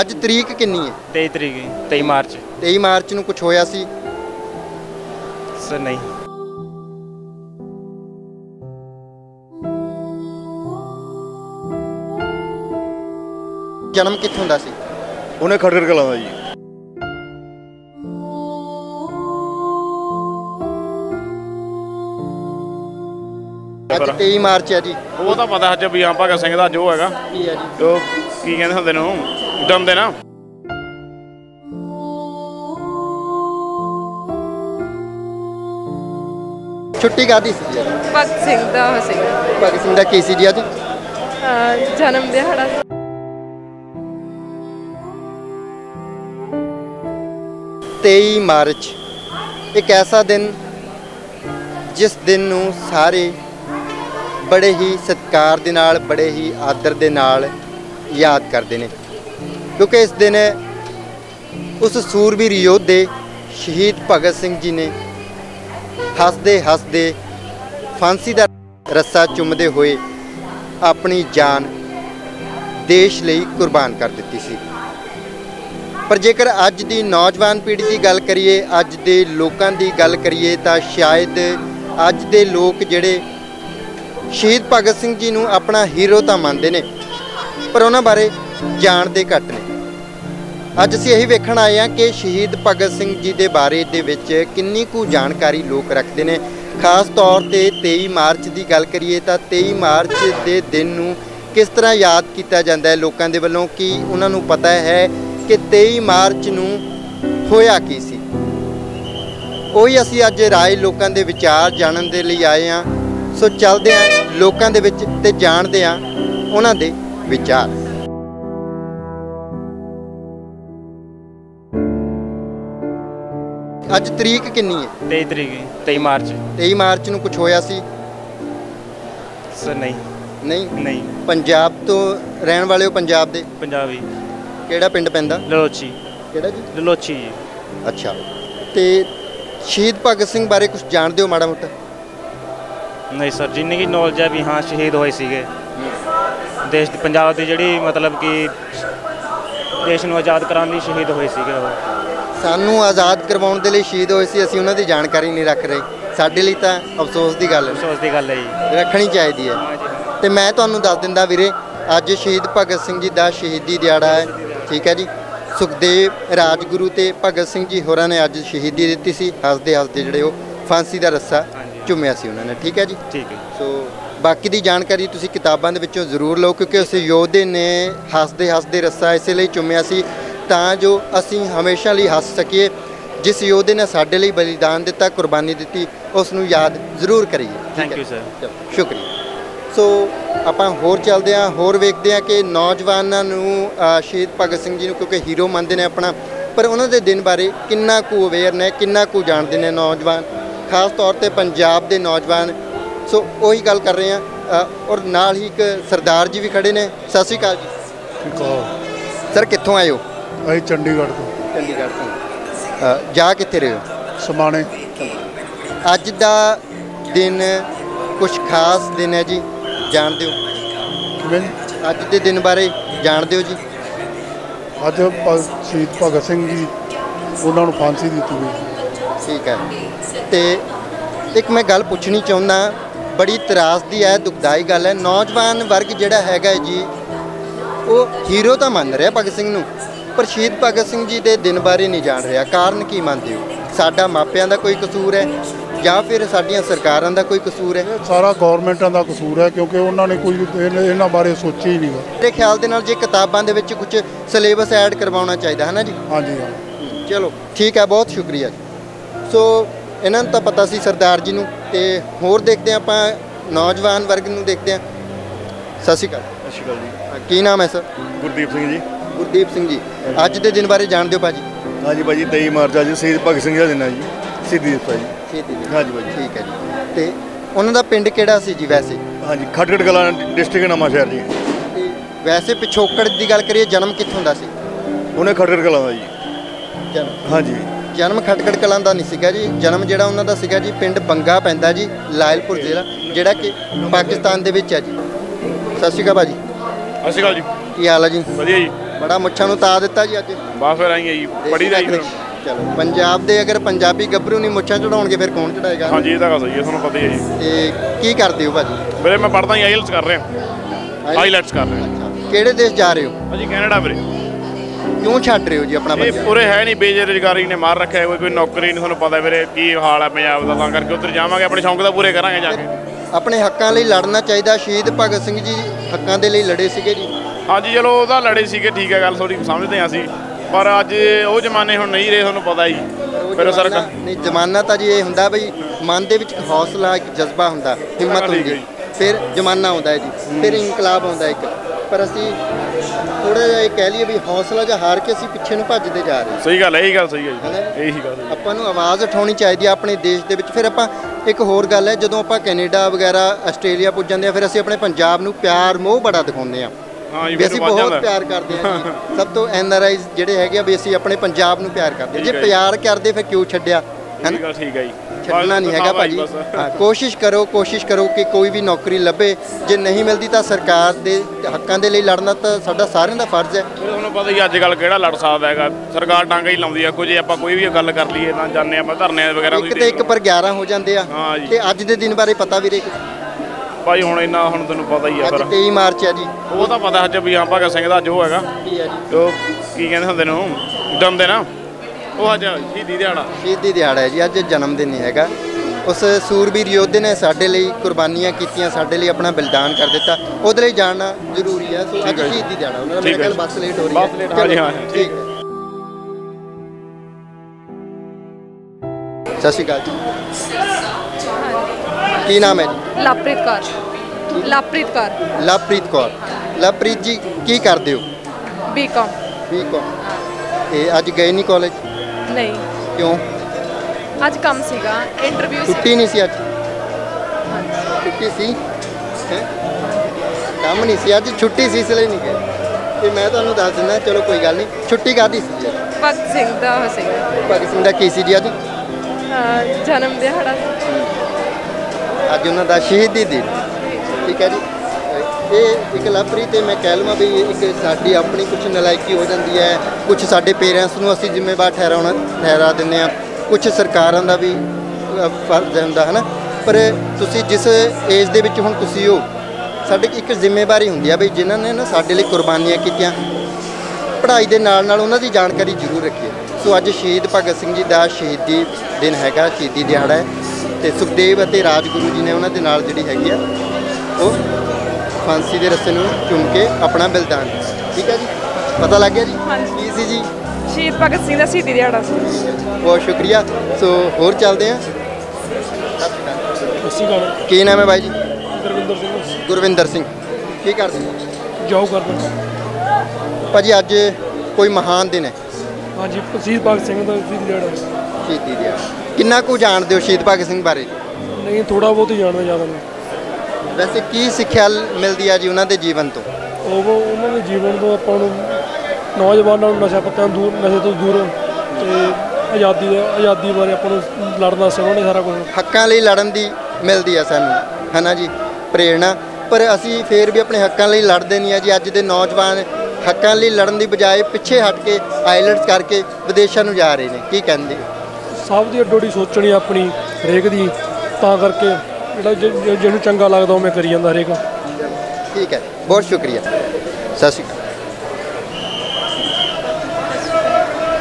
ਅੱਜ ਤਰੀਕ ਕਿੰਨੀ ਹੈ? 23 ਤਰੀਕ ਹੈ, 23 ਮਾਰਚ। 23 ਮਾਰਚ ਨੂੰ ਕੁਝ ਹੋਇਆ ਸੀ? ਸਰ ਨਹੀਂ। ਜਨਮ ਕਿੱਥੋਂ ਦਾ ਸੀ? ਉਹਨੇ ਖੜਖੜ ਕਲਾਂ ਦਾ ਜੀ। ਅੱਜ 23 ਮਾਰਚ ਹੈ ਜੀ। ਉਹ ਤਾਂ ਪਤਾ ਅੱਜ ਵੀ ਹਾਂ ਭਗਤ ਸਿੰਘ ਦਾ ਜੋ ਹੈਗਾ। ਕੀ ਹੈ ਜੀ? ਉਹ ਕੀ ਕਹਿੰਦੇ ਹੁੰਦੇ ਨੂੰ ਜਨਮ ਦਿਨ ਆ ਛੁੱਟੀ ਕਾਦੀ ਸੀ ਜੀ? ਭਗਤ ਸਿੰਘ ਦਾ ਸੀ ਭਗਤ ਸਿੰਘ ਦਾ ਕੀ ਸੀ ਜੀ ਅੱਜ ਜਨਮ ਦਿਹਾੜਾ ਸੀ। 23 ਮਾਰਚ ਇੱਕ ਐਸਾ ਦਿਨ ਜਿਸ ਦਿਨ ਨੂੰ ਸਾਰੇ ਬੜੇ ਹੀ ਸਤਿਕਾਰ ਦੇ ਨਾਲ ਬੜੇ ਹੀ ਆਦਰ ਦੇ ਨਾਲ ਯਾਦ ਕਰਦੇ ਨੇ ਕਿਉਂਕਿ ਇਸ ਦਿਨ ਉਸ ਸੂਰਬੀਰ ਯੋਧੇ ਸ਼ਹੀਦ ਭਗਤ ਸਿੰਘ ਜੀ ਨੇ ਹੱਸਦੇ ਹੱਸਦੇ ਫਾਂਸੀ ਦਾ ਰੱਸਾ ਚੁੰਮਦੇ ਹੋਏ ਆਪਣੀ ਜਾਨ ਦੇਸ਼ ਲਈ ਕੁਰਬਾਨ ਕਰ ਦਿੱਤੀ ਸੀ। ਪਰ ਜੇਕਰ ਅੱਜ ਦੀ ਨੌਜਵਾਨ ਪੀੜ੍ਹੀ ਦੀ ਗੱਲ ਕਰੀਏ, ਅੱਜ ਦੇ ਲੋਕਾਂ ਦੀ ਗੱਲ ਕਰੀਏ, ਤਾਂ ਸ਼ਾਇਦ ਅੱਜ ਦੇ ਲੋਕ ਜਿਹੜੇ ਸ਼ਹੀਦ ਭਗਤ ਸਿੰਘ ਜੀ ਨੂੰ ਆਪਣਾ ਹੀਰੋ ਤਾਂ ਮੰਨਦੇ ਨੇ, ਪਰ ਉਹਨਾਂ ਬਾਰੇ ਜਾਣਦੇ ਘੱਟ ਨੇ। ਅੱਜ ਅਸੀਂ ਇਹੀ ਵੇਖਣ ਆਏ ਹਾਂ ਕਿ ਸ਼ਹੀਦ ਭਗਤ ਸਿੰਘ ਜੀ ਦੇ ਬਾਰੇ ਦੇ ਵਿੱਚ ਕਿੰਨੀ ਕੁ ਜਾਣਕਾਰੀ ਲੋਕ ਰੱਖਦੇ ਨੇ। ਖਾਸ ਤੌਰ ਤੇ 23 ਮਾਰਚ ਦੀ ਗੱਲ ਕਰੀਏ ਤਾਂ 23 ਮਾਰਚ ਦੇ ਦਿਨ ਨੂੰ ਕਿਸ ਤਰ੍ਹਾਂ ਯਾਦ ਕੀਤਾ ਜਾਂਦਾ ਹੈ ਲੋਕਾਂ ਦੇ ਵੱਲੋਂ? ਕਿ ਉਹਨਾਂ ਨੂੰ ਪਤਾ ਹੈ ਕਿ 23 ਮਾਰਚ ਨੂੰ ਹੋਇਆ ਕੀ ਸੀ? ਉਹੀ ਅਸੀਂ ਅੱਜ ਰਾਏ ਲੋਕਾਂ ਦੇ ਵਿਚਾਰ ਜਾਣਨ ਦੇ ਲਈ ਆਏ ਹਾਂ। ਸੋ ਚੱਲਦੇ ਹਾਂ ਲੋਕਾਂ ਦੇ ਵਿੱਚ ਤੇ ਜਾਣਦੇ ਹਾਂ ਉਹਨਾਂ ਦੇ ਵਿਚਾਰ। ਅੱਜ ਤਰੀਕ ਕਿੰਨੀ ਹੈ? 23 ਤਰੀਕ ਹੈ, 23 ਮਾਰਚ। 23 ਮਾਰਚ ਨੂੰ ਕੁਝ ਹੋਇਆ ਸੀ? ਸਰ ਨਹੀਂ। ਨਹੀਂ? ਨਹੀਂ। ਪੰਜਾਬ ਤੋਂ ਰਹਿਣ ਵਾਲੇ ਹੋ ਪੰਜਾਬ ਦੇ? ਪੰਜਾਬੀ। ਕਿਹੜਾ ਪਿੰਡ ਪੈਂਦਾ? ਲਲੋਚੀ। ਕਿਹੜਾ ਜੀ? ਲਲੋਚੀ ਜੀ। ਅੱਛਾ। ਤੇ ਸ਼ਹੀਦ ਭਗਤ ਸਿੰਘ ਬਾਰੇ ਕੁਝ ਜਾਣਦੇ ਹੋ ਮਾੜਾ ਮੋਟਾ? ਨਹੀਂ ਸਰ ਜਿੰਨੀ ਕੀ ਨੌਲੇਜ ਹੈ ਵੀ ਹਾਂ ਸ਼ਹੀਦ ਹੋਏ ਸੀਗੇ। ਦੇਸ਼ ਦੀ ਪੰਜਾਬ ਦੀ ਜਿਹੜੀ ਮਤਲਬ ਕਿ ਦੇਸ਼ ਨੂੰ ਆਜ਼ਾਦ ਕਰਾਉਣ ਲਈ ਸ਼ਹੀਦ ਹੋਏ ਸੀਗੇ ਉਹ। ਸਾਨੂੰ ਆਜ਼ਾਦ ਕਰਵਾਉਣ ਦੇ ਲਈ ਸ਼ਹੀਦ ਹੋਏ ਸੀ ਅਸੀਂ ਉਹਨਾਂ ਦੀ ਜਾਣਕਾਰੀ ਨਹੀਂ ਰੱਖ ਰਹੇ। ਸਾਡੇ ਲਈ ਤਾਂ ਅਫਸੋਸ ਦੀ ਗੱਲ ਹੈ। ਅਫਸੋਸ ਦੀ ਗੱਲ ਹੈ ਜੀ। ਰੱਖਣੀ ਚਾਹੀਦੀ ਹੈ। ਤੇ ਮੈਂ ਤੁਹਾਨੂੰ ਦੱਸ ਦਿੰਦਾ ਵੀਰੇ ਅੱਜ ਸ਼ਹੀਦ ਭਗਤ ਸਿੰਘ ਜੀ ਦਾ ਸ਼ਹੀਦੀ ਦਿਹਾੜਾ ਹੈ। ਠੀਕ ਹੈ ਜੀ। ਸੁਖਦੇਵ ਰਾਜਗੁਰੂ ਤੇ ਭਗਤ ਸਿੰਘ ਜੀ ਹੋਰਾਂ ਨੇ ਅੱਜ ਸ਼ਹੀਦੀ ਦਿੱਤੀ ਸੀ। ਹੱਸਦੇ ਹੱਸਦੇ ਜਿਹੜੇ ਉਹ ਫਾਂਸੀ ਦਾ ਰੱਸਾ। ਚੁੰਮਿਆ ਸੀ ਉਹਨਾਂ ਨੇ। ਠੀਕ ਹੈ ਜੀ। ਠੀਕ ਹੈ ਸੋ ਬਾਕੀ ਦੀ ਜਾਣਕਾਰੀ ਤੁਸੀਂ ਕਿਤਾਬਾਂ ਦੇ ਵਿੱਚੋਂ ਜ਼ਰੂਰ ਲਓ ਕਿਉਂਕਿ ਉਸ ਯੋਧੇ ਨੇ ਹੱਸਦੇ ਹੱਸਦੇ ਰੱਸਾ ਇਸੇ ਲਈ ਚੁੰਮਿਆ ਸੀ ਤਾਂ ਜੋ ਅਸੀਂ ਹਮੇਸ਼ਾ ਲਈ ਹੱਸ ਸਕੀਏ ਜਿਸ ਯੋਧੇ ਨੇ ਸਾਡੇ ਲਈ ਬਲੀਦਾਨ ਦਿੱਤਾ ਕੁਰਬਾਨੀ ਦਿੱਤੀ ਉਸ ਨੂੰ ਯਾਦ ਜ਼ਰੂਰ ਕਰੀਏ। ਥੈਂਕ? ਯੂ ਸਰ ਸ਼ੁਕਰੀਆ। ਸੋ ਆਪਾਂ ਹੋਰ ਚੱਲਦੇ ਹਾਂ ਹੋਰ ਵੇਖਦੇ ਹਾਂ ਕਿ ਨੌਜਵਾਨਾਂ ਨੂੰ ਸ਼ਹੀਦ ਭਗਤ ਸਿੰਘ ਜੀ ਨੂੰ ਕਿਉਂਕਿ ਹੀਰੋ ਮੰਨਦੇ ਨੇ ਆਪਣਾ ਪਰ ਉਹਨਾਂ ਦੇ ਦਿਨ ਬਾਰੇ ਕਿੰਨਾ ਕੁ ਅਵੇਅਰ ਨੇ ਕਿੰਨਾ ਕੁ ਜਾਣਦੇ ਨੇ ਨੌਜਵਾਨ? ਖਾਸ ਤੌਰ ਤੇ ਪੰਜਾਬ ਦੇ ਨੌਜਵਾਨ। ਸੋ ਉਹੀ ਗੱਲ ਕਰ ਰਹੇ ਹਾਂ ਅ, ਔਰ ਨਾਲ ਹੀ ਇੱਕ ਸਰਦਾਰ ਜੀ ਵੀ ਖੜੇ ਨੇ। ਸਤਿ ਸ਼੍ਰੀ ਅਕਾਲ ਜੀ। ਸਰ ਕਿੱਥੋਂ ਆਏ ਹੋ? ਅਸੀਂ ਚੰਡੀਗੜ੍ਹ ਤੋਂ। ਚੰਡੀਗੜ੍ਹ ਤੋਂ। ਅ, ਜਾ ਕਿੱਥੇ ਰਹੇ ਹੋ? ਸਮਾਣੇ। ਅੱਜ ਦਾ ਦਿਨ ਕੁਝ ਖਾਸ ਦਿਨ ਹੈ ਜੀ ਜਾਣਦੇ ਹੋ? ਕਿਵੇਂ? ਅੱਜ ਦੇ ਦਿਨ ਬਾਰੇ ਜਾਣਦੇ ਹੋ ਜੀ? ਅੱਜ ਸ਼ਹੀਦ ਭਗਤ ਸਿੰਘ ਜੀ ਉਹਨਾਂ ਨੂੰ ਫਾਂਸੀ ਦਿੱਤੀ ਗਈ। ਠੀਕ ਹੈ। ਤੇ ਇੱਕ ਮੈਂ ਗੱਲ ਪੁੱਛਣੀ ਚਾਹੁੰਦਾ ਬੜੀ ਤਰਾਸਦੀ ਹੈ ਦੁਖਦਾਈ ਗੱਲ ਹੈ। ਨੌਜਵਾਨ ਵਰਗ ਜਿਹੜਾ ਹੈਗਾ ਹੈ ਜੀ ਉਹ ਹੀਰੋ ਤਾਂ ਮੰਨ ਰਿਹਾ ਭਗਤ ਸਿੰਘ ਨੂੰ। ਪਰ ਸ਼ਹੀਦ ਭਗਤ ਸਿੰਘ ਜੀ ਦੇ ਦਿਨ ਬਾਰੇ ਨਹੀਂ ਜਾਣ ਰਿਹਾ। ਕਾਰਨ ਕੀ ਮੰਨਦੇ ਹੋ? ਸਾਡਾ ਮਾਪਿਆਂ ਦਾ ਕੋਈ ਕਸੂਰ ਹੈ ਜਾਂ ਫਿਰ ਸਾਡੀਆਂ ਸਰਕਾਰਾਂ ਦਾ ਕੋਈ ਕਸੂਰ ਹੈ? ਸਾਰਾ ਗਵਰਨਮੈਂਟਾਂ ਦਾ ਕਸੂਰ ਹੈ ਕਿਉਂਕਿ ਉਹਨਾਂ ਨੇ ਕੋਈ ਇਹਨਾਂ ਬਾਰੇ ਸੋਚਿਆ ਹੀ। ਨਹੀਂਗਾ ਮੇਰੇ ਖਿਆਲ ਦੇ ਨਾਲ ਜੇ ਕਿਤਾਬਾਂ ਦੇ ਵਿੱਚ ਕੁਝ ਸਿਲੇਬਸ ਐਡ ਕਰਵਾਉਣਾ ਚਾਹੀਦਾ ਹੈ ਨਾ ਜੀ? ਹਾਂਜੀ ਹਾਂ। ਚਲੋ ਠੀਕ ਹੈ ਬਹੁਤ ਸ਼ੁਕਰੀਆ ਜੀ। ਸੋ ਇਹਨਾਂ ਨੂੰ ਤਾਂ ਪਤਾ ਸੀ ਸਰਦਾਰ ਜੀ ਨੂੰ ਤੇ ਹੋਰ ਦੇਖਦੇ ਹਾਂ ਆਪਾਂ ਨੌਜਵਾਨ ਵਰਗ ਨੂੰ ਦੇਖਦੇ ਹਾਂ। ਸਤਿ ਸ਼੍ਰੀ ਅਕਾਲ। ਸਤਿ ਸ਼੍ਰੀ ਅਕਾਲ ਜੀ। ਕੀ ਨਾਮ ਹੈ ਸਰ? ਗੁਰਦੀਪ ਸਿੰਘ ਜੀ। ਗੁਰਦੀਪ ਸਿੰਘ ਜੀ। ਅੱਜ ਦੇ ਦਿਨ ਬਾਰੇ ਜਾਣਦੇ ਹੋ ਭਾਜੀ। ਹਾਂਜੀ ਭਾਜੀ 23 ਮਾਰਚ ਅੱਜ ਸ਼ਹੀਦ ਭਗਤ ਸਿੰਘ ਦਾ ਦਿਨ ਹੈ ਜੀ। ਸਿੱਧੀ ਦਿੱਤਾ ਜੀ। ਜੀ ਹਾਂਜੀ ਭਾਜੀ। ਠੀਕ ਹੈ ਜੀ। ਤੇ ਉਹਨਾਂ ਦਾ ਪਿੰਡ ਕਿਹੜਾ ਸੀ ਜੀ ਵੈਸੇ? ਹਾਂਜੀ ਖਟਕੜ ਕਲਾਂ ਡਿਸਟ੍ਰਿਕਟ ਨਵਾਂ ਸ਼ਹਿਰ ਜੀ। ਤੇ ਵੈਸੇ ਪਿਛੋਕੜ ਦੀ ਗੱਲ ਕਰੀਏ ਜਨਮ ਕਿੱਥੋਂ ਦਾ ਸੀ? ਉਹਨੇ ਖਟਕੜ ਕਲਾਂ ਦਾ ਜੀ। ਜਨਮ। ਹਾਂਜੀ। ਜਨਮ ਖਟਕੜ ਕਲਾਂ ਦਾ ਨਹੀਂ ਸੀਗਾ ਜੀ। ਜਨਮ ਜਿਹੜਾ ਉਹਨਾਂ ਦਾ ਸੀਗਾ ਜੀ ਪਿੰਡ ਬੰਗਾ ਪੈਂਦਾ ਜੀ ਲਾਇਲਪੁਰ ਜ਼ਿਲ੍ਹਾ ਜਿਹੜਾ ਕਿ ਪਾਕਿਸਤਾਨ ਦੇ ਵਿੱਚ ਹੈ ਜੀ। ਸਤਿ ਸ਼੍ਰੀ ਅਕਾਲ ਭਾਜੀ। ਸਤਿ ਸ਼੍ਰੀ ਅਕਾਲ ਜੀ। ਕੀ ਹਾਲ ਹੈ ਜੀ? ਵਧੀਆ ਜੀ। ਬੜਾ ਮੁੱਛਾਂ ਨੂੰ ਤਾ ਦਿੱਤਾ ਜੀ ਅੱਜ। ਬਸ ਫਿਰ ਆਈ ਹੈ ਜੀ ਪੜੀ ਫਿਰ। ਚਲੋ ਪੰਜਾਬ ਦੇ ਅਗਰ ਪੰਜਾਬੀ ਗੱਭਰੂ ਨਹੀਂ ਮੁੱਛਾਂ ਚੜਾਉਣਗੇ ਫਿਰ ਕੌਣ ਚੜਾਏਗਾ? ਹਾਂਜੀ ਇਹ ਤਾਂ ਗੱਲ ਸਹੀ ਹੈ ਤੁਹਾਨੂੰ ਪਤਾ ਹੀ ਹੈ ਜੀ। ਤੇ ਕੀ ਕਰਦੇ ਹੋ ਭਾਜੀ? ਵੀਰੇ ਮੈਂ ਪੜਦਾ ਹੀ ਆਈਲਟਸ ਕਰ ਰਿਹਾ। ਆਈਲਟਸ ਕਰ ਰਿਹਾ। ਕਿਹੜੇ ਦੇਸ਼ ਜਾ ਰਹੇ ਹੋ? ਅਜੀ ਕੈਨੇਡਾ ਵੀਰੇ। ਕਿਉਂ ਛੱਡ ਰਹੇ ਹੋ ਜੀ ਆਪਣਾ ਇਹ ਪੰਜਾਬ ਪੂਰੇ ਹੈ ਨਹੀਂ ਬੇਰੁਜ਼ਗਾਰੀ ਨੇ ਮਾਰ ਰੱਖਿਆ ਕੋਈ ਕੋਈ ਨੌਕਰੀ ਨਹੀਂ ਤੁਹਾਨੂੰ ਪਤਾ ਵੀਰੇ ਕੀ ਹਾਲ ਹੈ ਪੰਜਾਬ ਦਾ ਤਾਂ ਕਰਕੇ ਉੱਧਰ ਜਾਵਾਂਗੇ ਆਪਣੇ ਸ਼ੌਂਕ ਦਾ ਪੂਰੇ ਕਰਾਂਗੇ ਜਾ ਕੇ। ਆਪਣੇ ਹੱਕਾਂ ਲਈ ਲੜਨਾ ਚਾਹੀਦਾ ਸ਼ਹੀਦ ਭਗਤ ਸਿੰਘ ਜੀ ਹੱਕਾਂ ਦੇ ਲਈ ਲੜੇ ਸੀਗੇ ਜੀ। ਹਾਂਜੀ ਚਲੋ ਉਹਦਾ ਲੜੇ ਸੀਗੇ ਠੀਕ ਹੈ ਗੱਲ ਥੋੜੀ ਸਮਝਦੇ ਹਾਂ ਅਸੀਂ। ਪਰ ਅੱਜ ਉਹ ਜ਼ਮਾਨੇ ਹੁਣ ਨਹੀਂ ਰਹੇ ਤੁਹਾਨੂੰ ਪਤਾ ਹੀ। ਫਿਰ ਜ਼ਮਾਨਾ- ਨਹੀਂ ਜ਼ਮਾਨਾ ਤਾਂ ਜੀ ਇਹ ਹੁੰਦਾ ਬਈ ਮਨ ਦੇ ਵਿੱਚ ਹੌਸਲਾ ਇੱਕ ਜਜ਼ਬਾ ਹੁੰਦਾ ਹਿੰਮਤ ਹੁੰਦੀ। ਫਿਰ ਜ਼ਮਾਨਾ ਆਉਂਦਾ ਹੈ ਜੀ ਫਿਰ ਇਨਕਲਾਬ ਆਉਂਦਾ ਇੱਕ। ਪਰ ਅਸੀਂ ਥੋੜਾ ਜਿਹਾ ਇਹ ਕਹਿ ਲਈਏ ਵੀ ਹੌਸਲਾ ਜਾਂ ਹਾਰ ਕੇ ਅਸੀਂ ਪਿੱਛੇ ਨੂੰ ਭੱਜਦੇ ਜਾ ਰਹੇ ਸਹੀ ਗੱਲ ਹੈ ਇਹੀ ਗੱਲ ਸਹੀ ਹੈ ਜੀ। ਇਹੀ ਗੱਲ। ਆਪਾਂ ਨੂੰ ਆਵਾਜ਼ ਉਠਾਉਣੀ ਚਾਹੀਦੀ ਹੈ ਆਪਣੇ ਦੇਸ਼ ਦੇ ਵਿੱਚ। ਫਿਰ ਆਪਾਂ ਇੱਕ ਹੋਰ ਗੱਲ ਹੈ ਜਦੋਂ ਆਪਾਂ ਕੈਨੇਡਾ ਵਗੈਰਾ ਆਸਟ੍ਰੇਲੀਆ ਪੁੱਜ ਜਾਂਦੇ ਆ ਫਿਰ ਅਸੀਂ ਆਪਣੇ ਪੰਜਾਬ ਨੂੰ ਪਿਆਰ ਮੋਹ ਬੜਾ ਦਿਖਾਉਂਦੇ ਆ ਹਾਂ ਵੀ ਅਸੀਂ ਬਹੁਤ ਪਿਆਰ ਕਰਦੇ ਹਾਂ ਜੀ। ਸਭ ਤੋਂ ਐਨ ਆਰ ਆਈਜ਼ ਜਿਹੜੇ ਹੈਗੇ ਆ ਵੀ ਅਸੀਂ ਆਪਣੇ ਪੰਜਾਬ ਨੂੰ ਪਿਆਰ ਕਰਦੇ ਹਾਂ। ਜੇ ਹੈ। ਪਿਆਰ ਕਰਦੇ ਫਿਰ ਕਿਉਂ ਛੱਡਿਆ? ਹੈਨਾ? ਗੱਲ ਠੀਕ ਹੈ ਜੀ। ਛੱਡਣਾ ਨਹੀਂ ਹੈਗਾ ਭਾਜੀ। ਹਾਂ ਕੋਸ਼ਿਸ਼ ਕਰੋ ਕੋਸ਼ਿਸ਼ ਕਰੋ ਕਿ ਕੋਈ ਵੀ ਨੌਕਰੀ ਲੱਭੇ। ਜੇ ਨਹੀਂ ਮਿਲਦੀ ਤਾਂ ਸਰਕਾਰ ਦੇ ਹੱਕਾਂ ਦੇ ਲਈ ਲੜਨਾ ਤਾਂ ਸਾਡਾ ਸਾਰਿਆਂ ਦਾ ਫਰਜ਼ ਹੈ। ਤੁਹਾਨੂੰ ਪਤਾ ਹੀ ਅੱਜ ਕੱਲ ਕਿਹੜਾ ਲੜ ਸਕਦਾ ਹੈਗਾ। ਸਰਕਾਰ ਡਾਂਗਾ ਹੀ ਲਾਉਂਦੀ ਆ। ਕੁਝ ਆਪਾਂ ਕੋਈ ਵੀ ਗੱਲ ਕਰ ਲਈਏ ਤਾਂ ਜਾਂਦੇ ਆਪਾਂ ਧਰਨੇ ਵਗੈਰਾ ਇੱਕ ਤੁਸੀਂ ਤੇ ਇੱਕ ਪਰ 11 ਹੋ ਜਾਂਦੇ ਆ। ਹਾਂ। ਤੇ ਅੱਜ ਦੇ ਦਿਨ ਬਾਰੇ ਪਤਾ ਵੀਰੇ ਭਾਈ ਹੁਣ ਇੰਨਾ ਹੁਣ ਤੈਨੂੰ ਪਤਾ ਹੀ ਆ ਅੱਜ ਫਿਰ। 23 ਮਾਰਚ ਹੈ ਜੀ। ਉਹ ਤਾਂ ਪਤਾ ਅੱਜ ਵੀ ਹਾਂ ਭਗਤ ਸਿੰਘ ਦਾ ਅੱਜ ਉਹ ਹੈਗਾ। ਕੀ ਹੈ ਜੀ। ਉਹ ਕੀ ਕਹਿੰਦੇ ਹੁੰਦੇ ਨੂੰ ਜਨਮ ਦਿਨ ਆ। ਉਹ ਅੱਜ ਸ਼ਹੀਦੀ ਦਿਹਾੜਾ। ਸ਼ਹੀਦੀ ਦਿਹਾੜਾ ਹੈ ਜੀ ਅੱਜ ਜਨਮ ਦਿਨ ਨਹੀਂ ਹੈਗਾ। ਉਸ ਸੂਰਬੀਰ ਯੋਧੇ ਨੇ ਸਾਡੇ ਲਈ ਕੁਰਬਾਨੀਆਂ ਕੀਤੀਆਂ ਸਾਡੇ ਲਈ ਆਪਣਾ ਬਲਿਦਾਨ ਕਰ ਦਿੱਤਾ। ਉਹਦੇ ਲਈ ਜਾਣਨਾ ਜ਼ਰੂਰੀ ਹੈ। ਸੋ ਅੱਜ ਹੈ ਜੀ। ਸ਼ਹੀਦੀ ਦਿਹਾੜਾ ਉਹਨਾਂ ਦਾ ਮੇਰੇ ਠੀਕ ਹੈ ਖਿਆਲ। ਬੱਸ ਲੇਟ ਹੋ ਰਹੀ ਹੈ। ਬੱਸ late, ਹਾਂਜੀ, ਚਲੋ, ਹਾਂ, ਠੀਕ ਹੈ ਸਤਿ ਸ਼੍ਰੀ ਅਕਾਲ ਜੀ। ਕੀ ਨਾਮ ਹੈ ਜੀ? ਲਵਪ੍ਰੀਤ ਕੌਰ। ਲਵਪ੍ਰੀਤ ਕੌਰ। ਲਵਪ੍ਰੀਤ ਕੌਰ। ਲਵਪ੍ਰੀਤ ਜੀ ਕੀ ਕਰਦੇ ਹੋ? ਬੀਕਾਮ ਬੀਕਾਮ ਤੇ ਅੱਜ ਗਏ ਨਹੀਂ ਕਾਲਜ ਨਹੀਂ। ਕਿਉਂ? ਅੱਜ ਕੰਮ ਸੀਗਾ ਇੰਟਰਵਿਊ ਸੀ। ਛੁੱਟੀ ਨਹੀਂ ਸੀ ਅੱਜ? ਛੁੱਟੀ ਸੀ? ਹੈਂ? ਕੰਮ ਨਹੀਂ ਸੀ ਅੱਜ ਛੁੱਟੀ ਸੀ ਇਸ ਲਈ ਨਹੀਂ ਗਏ। ਤੇ ਮੈਂ ਤੁਹਾਨੂੰ ਦੱਸ ਦਿੰਦਾ ਚਲੋ ਕੋਈ ਗੱਲ ਨਹੀਂ ਛੁੱਟੀ ਕਾਦੀ ਸੀ ਭਗਤ ਸਿੰਘ ਦਾ ਉਹ ਸੀ ਭਗਤ ਸਿੰਘ ਦਾ ਕੀ ਸੀ ਜੀ ਅੱਜ? ਜਨਮ ਦਿਹਾੜਾ। ਸੀ। ਅੱਜ ਉਹਨਾਂ ਦਾ ਸ਼ਹੀਦੀ ਦਿਨ। ਠੀਕ ਹੈ ਜੀ? ਇਹ ਇੱਕ ਲਾਪਰੀ ਤੇ ਮੈਂ ਕਹਿ ਲਵਾਂ ਵੀ ਇੱਕ ਸਾਡੀ ਆਪਣੀ ਕੁਝ ਨਲਾਇਕੀ ਹੋ ਜਾਂਦੀ ਹੈ। ਕੁਝ ਸਾਡੇ ਪੇਰੈਂਟਸ ਨੂੰ ਅਸੀਂ ਜ਼ਿੰਮੇਵਾਰ ਠਹਿਰਾਉਣਾ ਠਹਿਰਾ ਦਿੰਦੇ ਆ ਕੁਝ ਸਰਕਾਰਾਂ ਦਾ ਵੀ ਫਰਜ਼ ਹੁੰਦਾ ਹੈ ਨਾ ਪਰ ਤੁਸੀਂ ਜਿਸ ਏਜ ਦੇ ਵਿੱਚ ਹੁਣ ਤੁਸੀਂ ਹੋ, ਸਾਡੀ ਇੱਕ ਜ਼ਿੰਮੇਵਾਰੀ ਹੁੰਦੀ ਆ ਵੀ ਜਿਨ੍ਹਾਂ ਨੇ ਨਾ ਸਾਡੇ ਲਈ ਕੁਰਬਾਨੀਆਂ ਕੀਤੀਆਂ। ਪੜ੍ਹਾਈ ਦੇ ਨਾਲ ਨਾਲ ਉਹਨਾਂ ਦੀ ਜਾਣਕਾਰੀ ਜ਼ਰੂਰ ਰੱਖੀਏ। ਸੋ ਅੱਜ ਸ਼ਹੀਦ ਭਗਤ ਸਿੰਘ ਜੀ ਦਾ ਸ਼ਹੀਦੀ ਦਿਨ ਹੈਗਾ, ਸ਼ਹੀਦੀ ਦਿਹਾੜਾ ਹੈ। ਤੇ ਸੁਖਦੇਵ ਅਤੇ ਰਾਜਗੁਰੂ ਜੀ ਨੇ ਉਹਨਾਂ ਦੇ ਨਾਲ ਜਿਹੜੀ ਹੈਗੀ ਆ ਉਹ ਫਾਂਸੀ ਦੇ ਰਸਤੇ ਨੂੰ ਚੁੰਮ ਕੇ ਆਪਣਾ ਬਲਿਦਾਨ ਦਿੱਤਾ। ਠੀਕ ਹੈ ਜੀ? ਪਤਾ ਲੱਗ ਗਿਆ ਜੀ? ਹਾਂਜੀ। ਕੀ ਸੀ ਜੀ? ਸ਼ਹੀਦ ਭਗਤ ਸਿੰਘ ਦਾ ਸ਼ਹੀਦੀ ਦਿਹਾੜਾ ਸੀ। ਬਹੁਤ ਸ਼ੁਕਰੀਆ। ਸੋ ਹੋਰ ਚੱਲਦੇ ਗਾਣਾ ਕੀ ਨਾਮ ਹੈ ਬਾਈ ਜੀ? ਗੁਰਵਿੰਦਰ ਸਿੰਘ। ਗੁਰਵਿੰਦਰ ਸਿੰਘ। ਕੀ ਕਰਦੇ? ਹੋ ਜਾਓ ਕਰਦਾ। ਭਾਜੀ ਅੱਜ ਕੋਈ ਮਹਾਨ ਦਿਨ ਹੈ। ਹਾਂਜੀ ਸ਼ਹੀਦ ਭਗਤ ਸਿੰਘ ਦਾ ਸ਼ਹੀਦ ਜਿਹੜਾ ਸ਼ਹੀਦੀ ਦਿਹਾੜਾ। ਕਿੰਨਾ ਕੁ ਜਾਣਦੇ ਹੋ ਸ਼ਹੀਦ ਭਗਤ ਸਿੰਘ ਬਾਰੇ? ਨਹੀਂ ਥੋੜਾ ਬਹੁਤ ਹੀ ਜਾਣਦਾ ਜ਼ਿਆਦਾ ਨਹੀਂ। ਵੈਸੇ ਕੀ ਸਿੱਖਿਆ ਮਿਲਦੀ ਹੈ ਜੀ ਉਹਨਾਂ ਦੇ ਜੀਵਨ ਤੋਂ? ਉਹ ਉਹਨਾਂ ਦੇ ਜੀਵਨ ਤੋਂ ਆਪਾਂ ਨੂੰ ਨੌਜਵਾਨਾਂ ਨੂੰ ਨਸ਼ਾ ਪੱਤਿਆਂ ਤੋਂ ਦੂਰ ਨਸ਼ੇ ਤੋਂ ਦੂਰ ਤੇ ਆਜ਼ਾਦੀ ਦੇ ਆਜ਼ਾਦੀ ਬਾਰੇ ਆਪਾਂ ਨੂੰ ਲੜਨਾ ਸਿਖਾਉਣੇ ਸਾਰਾ ਕੁਝ ਹੱਕਾਂ ਲਈ ਲੜਨ ਦੀ ਮਿਲਦੀ ਹੈ ਸਾਨੂੰ ਹਨਾ ਜੀ? ਪ੍ਰੇਰਣਾ। ਪਰ ਅਸੀਂ ਫੇਰ ਵੀ ਆਪਣੇ ਹੱਕਾਂ ਲਈ ਲੜਦੇ ਨਹੀਂ ਆ ਜੀ। ਅੱਜ ਦੇ ਨੌਜਵਾਨ ਹੱਕਾਂ ਲਈ ਲੜਨ ਦੀ ਬਜਾਏ ਪਿੱਛੇ ਹਟ ਕੇ ਆਈਲੈਂਡਸ ਕਰਕੇ ਵਿਦੇਸ਼ਾਂ ਨੂੰ ਜਾ ਰਹੇ ਨੇ। ਕੀ ਕਹਿੰਦੇ? ਸਭ ਦੀ ਅੱਡੋ ਅੱਡੀ ਸੋਚਣੀ ਆਪਣੀ ਹਰੇਕ ਦੀ ਤਾਂ ਕਰਕੇ ਜਿਹੜਾ ਜਿਹਨੂੰ ਚੰਗਾ ਲੱਗਦਾ ਉਵੇਂ ਕਰੀ ਜਾਂਦਾ ਹਰੇਕ। ਠੀਕ ਹੈ ਬਹੁਤ ਸ਼ੁਕਰੀਆ। ਸਤਿ ਸ਼੍ਰੀ ਅਕਾਲ।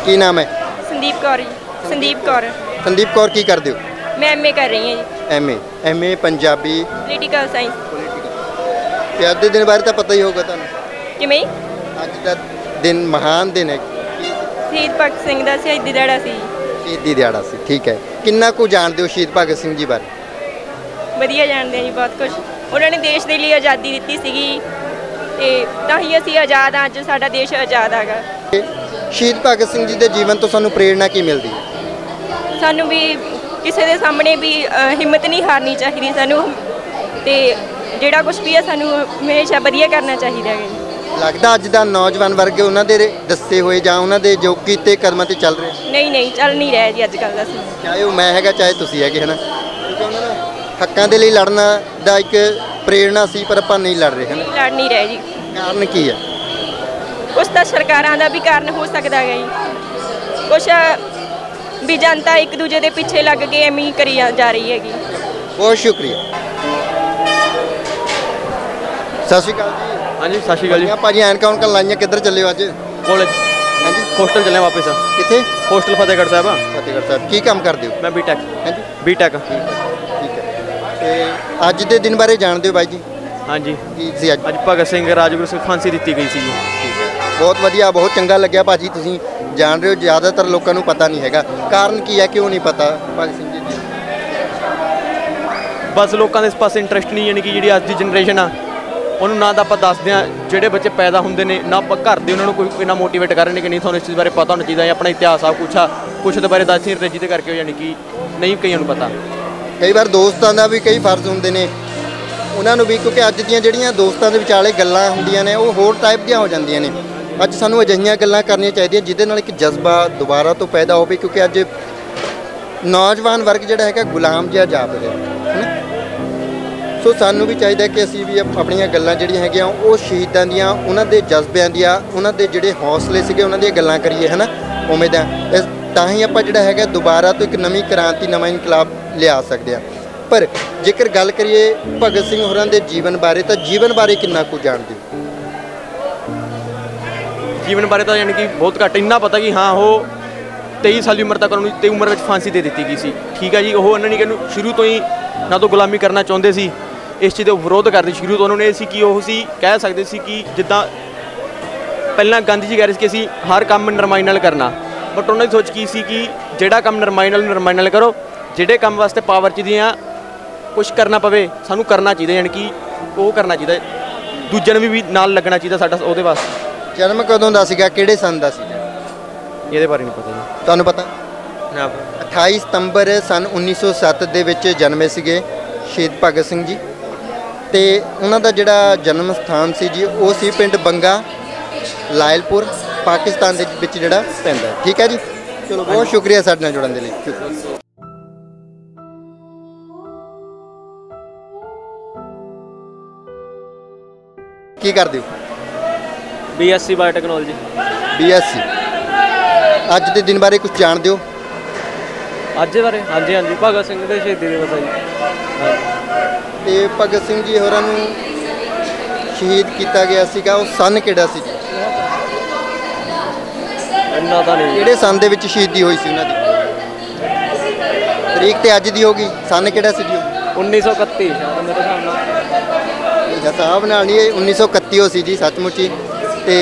ਕੀ ਨਾਮ ਹੈ? ਸੰਦੀਪ ਕੌਰ ਜੀ ਸੰਦੀਪ ਕੌਰ। ਸੰਦੀਪ ਕੌਰ ਕੀ ਕਰਦੇ ਹੋ? ਮੈਂ ਐਮਏ ਕਰ ਰਹੀ ਹਾਂ ਜੀ। MA MA Punjabi political science ਤੇ ਅੱਜ ਦੇ ਦਿਨ ਬਾਰੇ ਤਾਂ ਪਤਾ ਹੀ ਹੋਊਗਾ ਤੁਹਾਨੂੰ। ਕਿਵੇਂ? ਅੱਜ ਦਾ ਦਿਨ ਮਹਾਨ ਦਿਨ ਹੈ। ਸ਼ਹੀਦ ਭਗਤ ਸਿੰਘ ਦਾ ਸ਼ਹੀਦੀ ਦਿਹਾੜਾ ਸੀ ਸ਼ਹੀਦੀ ਦਿਹਾੜਾ ਸੀ ਠੀਕ ਹੈ। ਕਿੰਨਾ ਕੁ ਜਾਣਦੇ ਹੋ ਸ਼ਹੀਦ ਭਗਤ ਸਿੰਘ ਜੀ ਬਾਰੇ? ਵਧੀਆ ਜਾਣਦੇ ਹਾਂ ਜੀ ਬਹੁਤ ਕੁਝ ਉਹਨਾਂ ਨੇ ਦੇਸ਼ ਦੇ ਲਈ ਆਜ਼ਾਦੀ ਦਿੱਤੀ ਸੀਗੀ ਤੇ ਤਾਂ ਹੀ ਅਸੀਂ ਆਜ਼ਾਦ ਹਾਂ ਅੱਜ ਸਾਡਾ ਦੇਸ਼ ਆਜ਼ਾਦ ਹੈਗਾ। ਸ਼ਹੀਦ ਭਗਤ ਸਿੰਘ ਜੀ ਦੇ ਜੀਵਨ ਤੋਂ ਸਾਨੂੰ ਪ੍ਰੇਰਣਾ ਕੀ ਮਿਲਦੀ ਹੈ? ਸਾਨੂੰ ਵੀ ਕਿਸੇ ਦੇ ਸਾਹਮਣੇ ਵੀ ਹਿੰਮਤ ਨਹੀਂ ਹਾਰਨੀ ਚਾਹੀਦੀ ਸਾਨੂੰ। ਤੇ ਜਿਹੜਾ ਕੁਝ ਵੀ ਹੈ ਸਾਨੂੰ ਹਮੇਸ਼ਾ ਵਧੀਆ ਕਰਨਾ ਚਾਹੀਦਾ ਹੈ। ਲੱਗਦਾ ਅੱਜ ਦਾ ਨੌਜਵਾਨ ਵਰਗ ਉਹਨਾਂ ਦੇ ਦੱਸੇ ਹੋਏ ਜਾਂ ਉਹਨਾਂ ਦੇ ਜੋ ਕੀਤੇ ਕਦਮਾਂ ਤੇ ਚੱਲ ਰਹੇ? ਨਹੀਂ ਨਹੀਂ ਚੱਲ ਨਹੀਂ ਰਿਹਾ ਜੀ ਅੱਜ ਕੱਲ੍ਹ ਦਾ ਸੀ ਚਾਹੇ ਉਹ ਮੈਂ ਹੈਗਾ ਚਾਹੇ ਤੁਸੀਂ ਹੈਗੇ ਹਨਾ? ਕਿਉਂਕਿ ਉਹਨਾਂ ਦਾ ਹੱਕਾਂ ਦੇ ਲਈ ਲੜਨਾ ਦਾ ਇੱਕ ਪ੍ਰੇਰਣਾ ਸੀ ਪਰ ਆਪਾਂ ਨਹੀਂ ਲੜ ਰਹੇ ਹਨਾ? ਲੜ ਨਹੀਂ ਰਹੇ ਜੀ। ਕਾਰਨ ਕੀ ਹੈ ਕੁਛ ਤਾਂ ਸਰਕਾਰਾਂ ਦਾ ਵੀ ਕਾਰਨ ਹੋ ਸਕਦਾ ਹੈ ਜੀ। ਕੁਛ ਵੀ ਜਨਤਾ ਇੱਕ ਦੂਜੇ ਦੇ ਪਿੱਛੇ ਲੱਗ ਕੇ ਐਵੇਂ ਹੀ ਕਰੀ ਜਾ- ਜਾ ਰਹੀ ਹੈਗੀ। ਬਹੁਤ ਸ਼ੁਕਰੀਆ। ਸਤਿ ਸ਼੍ਰੀ ਅਕਾਲ ਜੀ। ਹਾਂਜੀ ਸਤਿ ਸ਼੍ਰੀ ਅਕਾਲ ਜੀ। ਭਾਜੀ ਐਨਕਾਂ ਉਨਕਾਂ ਲਾਈਆਂ ਕਿੱਧਰ ਚੱਲੇ ਹੋ ਅੱਜ? ਕਾਲਜ। ਹਾਂਜੀ। ਹੋਸਟਲ ਚੱਲੇ ਵਾਪਸ। ਕਿੱਥੇ? ਹੋਸਟਲ ਫਤਿਹਗੜ੍ਹ ਸਾਹਿਬ। ਫਤਿਹਗੜ੍ਹ ਸਾਹਿਬ। ਕੀ ਕੰਮ ਕਰਦੇ ਹੋ? ਮੈਂ ਬੀਟੈਕ ਹਾਂਜੀ। ਬੀਟੈਕ ਠੀਕ ਹੈ ਤੇ ਅੱਜ ਦੇ ਦਿਨ ਬਾਰੇ ਜਾਣਦੇ ਹੋ ਬਾਈ ਜੀ? ਹਾਂਜੀ। ਕੀ ਸੀ ਅੱਜ? ਅੱਜ ਭਗਤ ਸਿੰਘ ਰਾਜਗੁਰੂ ਸਿੰਘ ਫਾਂਸੀ ਦਿੱਤੀ ਗਈ ਸੀ ਜੀ। ਬਹੁਤ ਵਧੀਆ ਬਹੁਤ ਚੰਗਾ ਲੱਗਿਆ ਭਾਜੀ ਤੁਸੀਂ ਜਾਣ ਰਹੇ ਹੋ। ਜ਼ਿਆਦਾਤਰ ਲੋਕਾਂ ਨੂੰ ਪਤਾ ਨਹੀਂ ਹੈਗਾ। ਕਾਰਨ ਕੀ ਹੈ ਕਿਉਂ ਨਹੀਂ ਪਤਾ ਭਗਤ ਸਿੰਘ ਜੀ? ਬਸ ਲੋਕਾਂ ਦੇ ਇਸ ਪਾਸੇ ਇੰਟਰਸਟ ਨਹੀਂ ਯਾਨੀ ਕਿ ਜਿਹੜੀ ਅੱਜ ਦੀ ਜਨਰੇਸ਼ਨ ਆ ਉਹਨੂੰ ਨਾ ਤਾਂ ਆਪਾਂ ਦੱਸਦੇ ਆ ਜਿਹੜੇ ਬੱਚੇ ਪੈਦਾ ਹੁੰਦੇ ਨੇ, ਨਾ ਆਪਾਂ ਘਰ ਦੇ ਉਹਨਾਂ ਨੂੰ ਕੋਈ ਇੰਨਾ ਮੋਟੀਵੇਟ ਕਰ ਰਹੇ ਨੇ ਕਿ ਨਹੀਂ, ਤੁਹਾਨੂੰ ਇਸ ਚੀਜ਼ ਬਾਰੇ ਪਤਾ ਹੋਣਾ ਚਾਹੀਦਾ ਹੈ, ਆਪਣਾ ਇਤਿਹਾਸ ਆ, ਕੁਛ ਆ, ਕੁਛ ਦੇ ਬਾਰੇ ਦੱਸ ਨਹੀਂ ਰਹੇ ਜਿਹਦੇ ਕਰਕੇ ਯਾਨੀ ਕਿ ਨਹੀਂ ਕਈਆਂ ਨੂੰ ਪਤਾ। ਕਈ ਵਾਰ ਦੋਸਤਾਂ ਦਾ ਵੀ ਕਈ ਫਰਜ਼ ਹੁੰਦੇ ਨੇ। ਉਹਨਾਂ ਨੂੰ ਵੀ ਕਿਉਂਕਿ ਅੱਜ ਦੀਆਂ ਜਿਹੜੀਆਂ ਦੋਸਤਾਂ ਦੇ ਵਿਚਾਲੇ ਗੱਲਾਂ ਹੁੰਦੀਆਂ ਨੇ, ਉਹ ਹੋਰ ਟਾਈਪ ਦੀਆਂ ਹੋ ਜਾਂਦੀਆਂ ਨੇ। ਅੱਜ ਸਾਨੂੰ ਅਜਿਹੀਆਂ ਗੱਲਾਂ ਕਰਨੀਆਂ ਚਾਹੀਦੀਆਂ ਜਿਹਦੇ ਨਾਲ ਇੱਕ ਜਜ਼ਬਾ ਦੁਬਾਰਾ ਤੋਂ ਪੈਦਾ ਹੋਵੇ, ਕਿਉਂਕਿ ਅੱਜ ਨੌਜਵਾਨ ਵਰਗ ਜਿਹੜਾ ਹੈਗਾ ਗੁਲਾਮ ਜਿਹਾ ਜਾਪ ਰਿਹਾ। ਸੋ ਸਾਨੂੰ ਵੀ ਚਾਹੀਦਾ ਕਿ ਅਸੀਂ ਵੀ ਆਪਣੀਆਂ ਗੱਲਾਂ ਜਿਹੜੀਆਂ ਹੈਗੀਆਂ, ਉਹ ਸ਼ਹੀਦਾਂ ਦੀਆਂ, ਉਹਨਾਂ ਦੇ ਜਜ਼ਬਿਆਂ ਦੀਆਂ, ਉਹਨਾਂ ਦੇ ਜਿਹੜੇ ਹੌਸਲੇ ਸੀਗੇ, ਉਹਨਾਂ ਦੀਆਂ ਗੱਲਾਂ ਕਰੀਏ ਹੈ ਨਾ ਉਮੀਦ ਹੈ। ਇਸ ਤਾਂ ਹੀ ਆਪਾਂ ਜਿਹੜਾ ਹੈਗਾ, ਦੁਬਾਰਾ ਤੋਂ ਇੱਕ ਨਵੀਂ ਕ੍ਰਾਂਤੀ, ਨਵਾਂ ਇਨਕਲਾਬ ਲਿਆ ਸਕਦੇ ਆ ਪਰ ਜੇਕਰ ਗੱਲ ਕਰੀਏ ਭਗਤ ਸਿੰਘ ਹੋਰਾਂ ਦੇ ਜੀਵਨ ਬਾਰੇ, ਤਾਂ ਜੀਵਨ ਬਾਰੇ ਕਿੰਨਾ ਕੁ ਜਾਣਦੇ ਜੀਵਨ ਬਾਰੇ ਤਾਂ ਯਾਨੀ ਕਿ ਬਹੁਤ ਘੱਟ। ਇੰਨਾ ਪਤਾ ਕਿ ਹਾਂ, ਉਹ 23 ਸਾਲ ਦੀ ਉਮਰ ਤੱਕ ਉਹਨੂੰ ਤੇ ਉਮਰ ਵਿੱਚ ਫਾਂਸੀ ਦੇ ਦਿੱਤੀ ਗਈ ਸੀ। ਠੀਕ ਹੈ ਜੀ, ਉਹ ਉਹਨਾਂ ਨੇ ਕਿ ਸ਼ੁਰੂ ਤੋਂ ਹੀ ਨਾ ਤਾਂ ਗੁਲਾਮੀ ਕਰਨਾ ਚਾਹੁੰਦੇ ਸੀ ਇਸ ਚੀਜ਼ ਦਾ ਵਿਰੋਧ ਕਰਦੇ ਸ਼ੁਰੂ ਤੋਂ ਉਹਨਾਂ ਨੇ ਇਹ ਸੀ ਕਿ ਉਹ ਸੀ ਕਹਿ ਸਕਦੇ ਸੀ ਕਿ ਜਿੱਦਾਂ ਪਹਿਲਾਂ ਗਾਂਧੀ ਜੀ ਕਹਿ ਰਹੇ ਸੀ ਕਿ ਅਸੀਂ ਹਰ ਕੰਮ ਨਰਮਾਈ ਨਾਲ ਕਰਨਾ। ਬਟ ਉਹਨਾਂ ਦੀ ਸੋਚ ਕੀ ਸੀ ਕਿ ਜਿਹੜਾ ਕੰਮ ਨਰਮਾਈ ਨਾਲ ਨਰਮਾਈ ਨਾਲ ਕਰੋ ਜਿਹੜੇ ਕੰਮ ਵਾਸਤੇ ਪਾਵਰ ਚਾਹੀਦੀਆਂ ਕੁਝ ਕਰਨਾ ਪਵੇ ਸਾਨੂੰ ਕਰਨਾ ਚਾਹੀਦਾ ਯਾਨੀ ਕਿ ਉਹ ਕਰਨਾ ਚਾਹੀਦਾ ਦੂਜਿਆਂ ਨੂੰ ਵੀ- ਵੀ ਨਾਲ ਲੱਗਣਾ ਚਾਹੀਦਾ ਸਾਡਾ ਉਹਦੇ ਵਾਸਤੇ। ਜਨਮ ਕਦੋਂ ਦਾ ਸੀਗਾ ਕਿਹੜੇ ਸੰਨ ਦਾ ਸੀ ਇਹਦੇ ਬਾਰੇ ਨਹੀਂ ਪਤਾ ਜੀ। ਤੁਹਾਨੂੰ ਪਤਾ? ਨਾ 28 ਸਤੰਬਰ ਸਨ 1907 ਦੇ ਵਿੱਚ ਜਨਮੇ ਸੀਗੇ ਸ਼ਹੀਦ ਭਗਤ ਸਿੰਘ ਜੀ। ਤੇ ਉਹਨਾਂ ਦਾ ਜਿਹੜਾ ਜਨਮ ਸਥਾਨ ਸੀ ਜੀ ਉਹ ਸੀ ਪਿੰਡ ਬੰਗਾ ਲਾਇਲਪੁਰ ਪਾਕਿਸਤਾਨ ਦੇ ਵਿੱਚ ਜਿਹੜਾ ਪੈਂਦਾ ਹੈ। ਠੀਕ ਹੈ ਜੀ? ਚਲੋ ਬਹੁਤ ਸ਼ੁਕਰੀਆ ਸਾਡੇ ਨਾਲ ਜੁੜਨ ਦੇ ਲਈ। ਸ਼ੁਕਰੀਆ ਕੀ ਕਰਦੇ ਹੋ? ਬੀਐਸਸੀ ਬਾਇਓਟੈਕਨੋਲੋਜੀ ਬੀਐਸਸੀ ਅੱਜ ਦੇ ਦਿਨ ਬਾਰੇ ਕੁਝ ਜਾਣਦੇ ਹੋ? ਅੱਜ ਦੇ ਬਾਰੇ? ਹਾਂਜੀ ਹਾਂਜੀ। ਭਗਤ ਸਿੰਘ ਦੇ ਸ਼ਹੀਦੀ ਦਿਵਸ ਹੈ ਜੀ। ਤੇ ਭਗਤ ਸਿੰਘ ਜੀ ਹੋਰਾਂ ਨੂੰ ਸ਼ਹੀਦ ਕੀਤਾ ਗਿਆ ਸੀਗਾ। ਉਹ ਸਨ ਕਿਹੜਾ ਸੀ ਜੀ? ਇੰਨਾ ਤਾਂ ਨਹੀਂ। ਕਿਹੜੇ ਸਨ ਦੇ ਵਿੱਚ ਸ਼ਹੀਦੀ ਹੋਈ ਸੀ ਉਹਨਾਂ ਦੀ? ਤਰੀਕ ਤੇ ਅੱਜ ਦੀ ਹੋਗੀ ਸਨ ਕਿਹੜਾ ਸੀ ਜੀ ਉਹ? 1931 ਸ਼ਾਇਦ ਮੇਰੇ ਹਿਸਾਬ ਨਾਲ ਹਿਸਾਬ ਨਾਲ ਨਹੀਂ ਇਹ 1931 ਹੋ ਸੀ ਜੀ ਸੱਚਮੁੱਚ। ਹੀ ਤੇ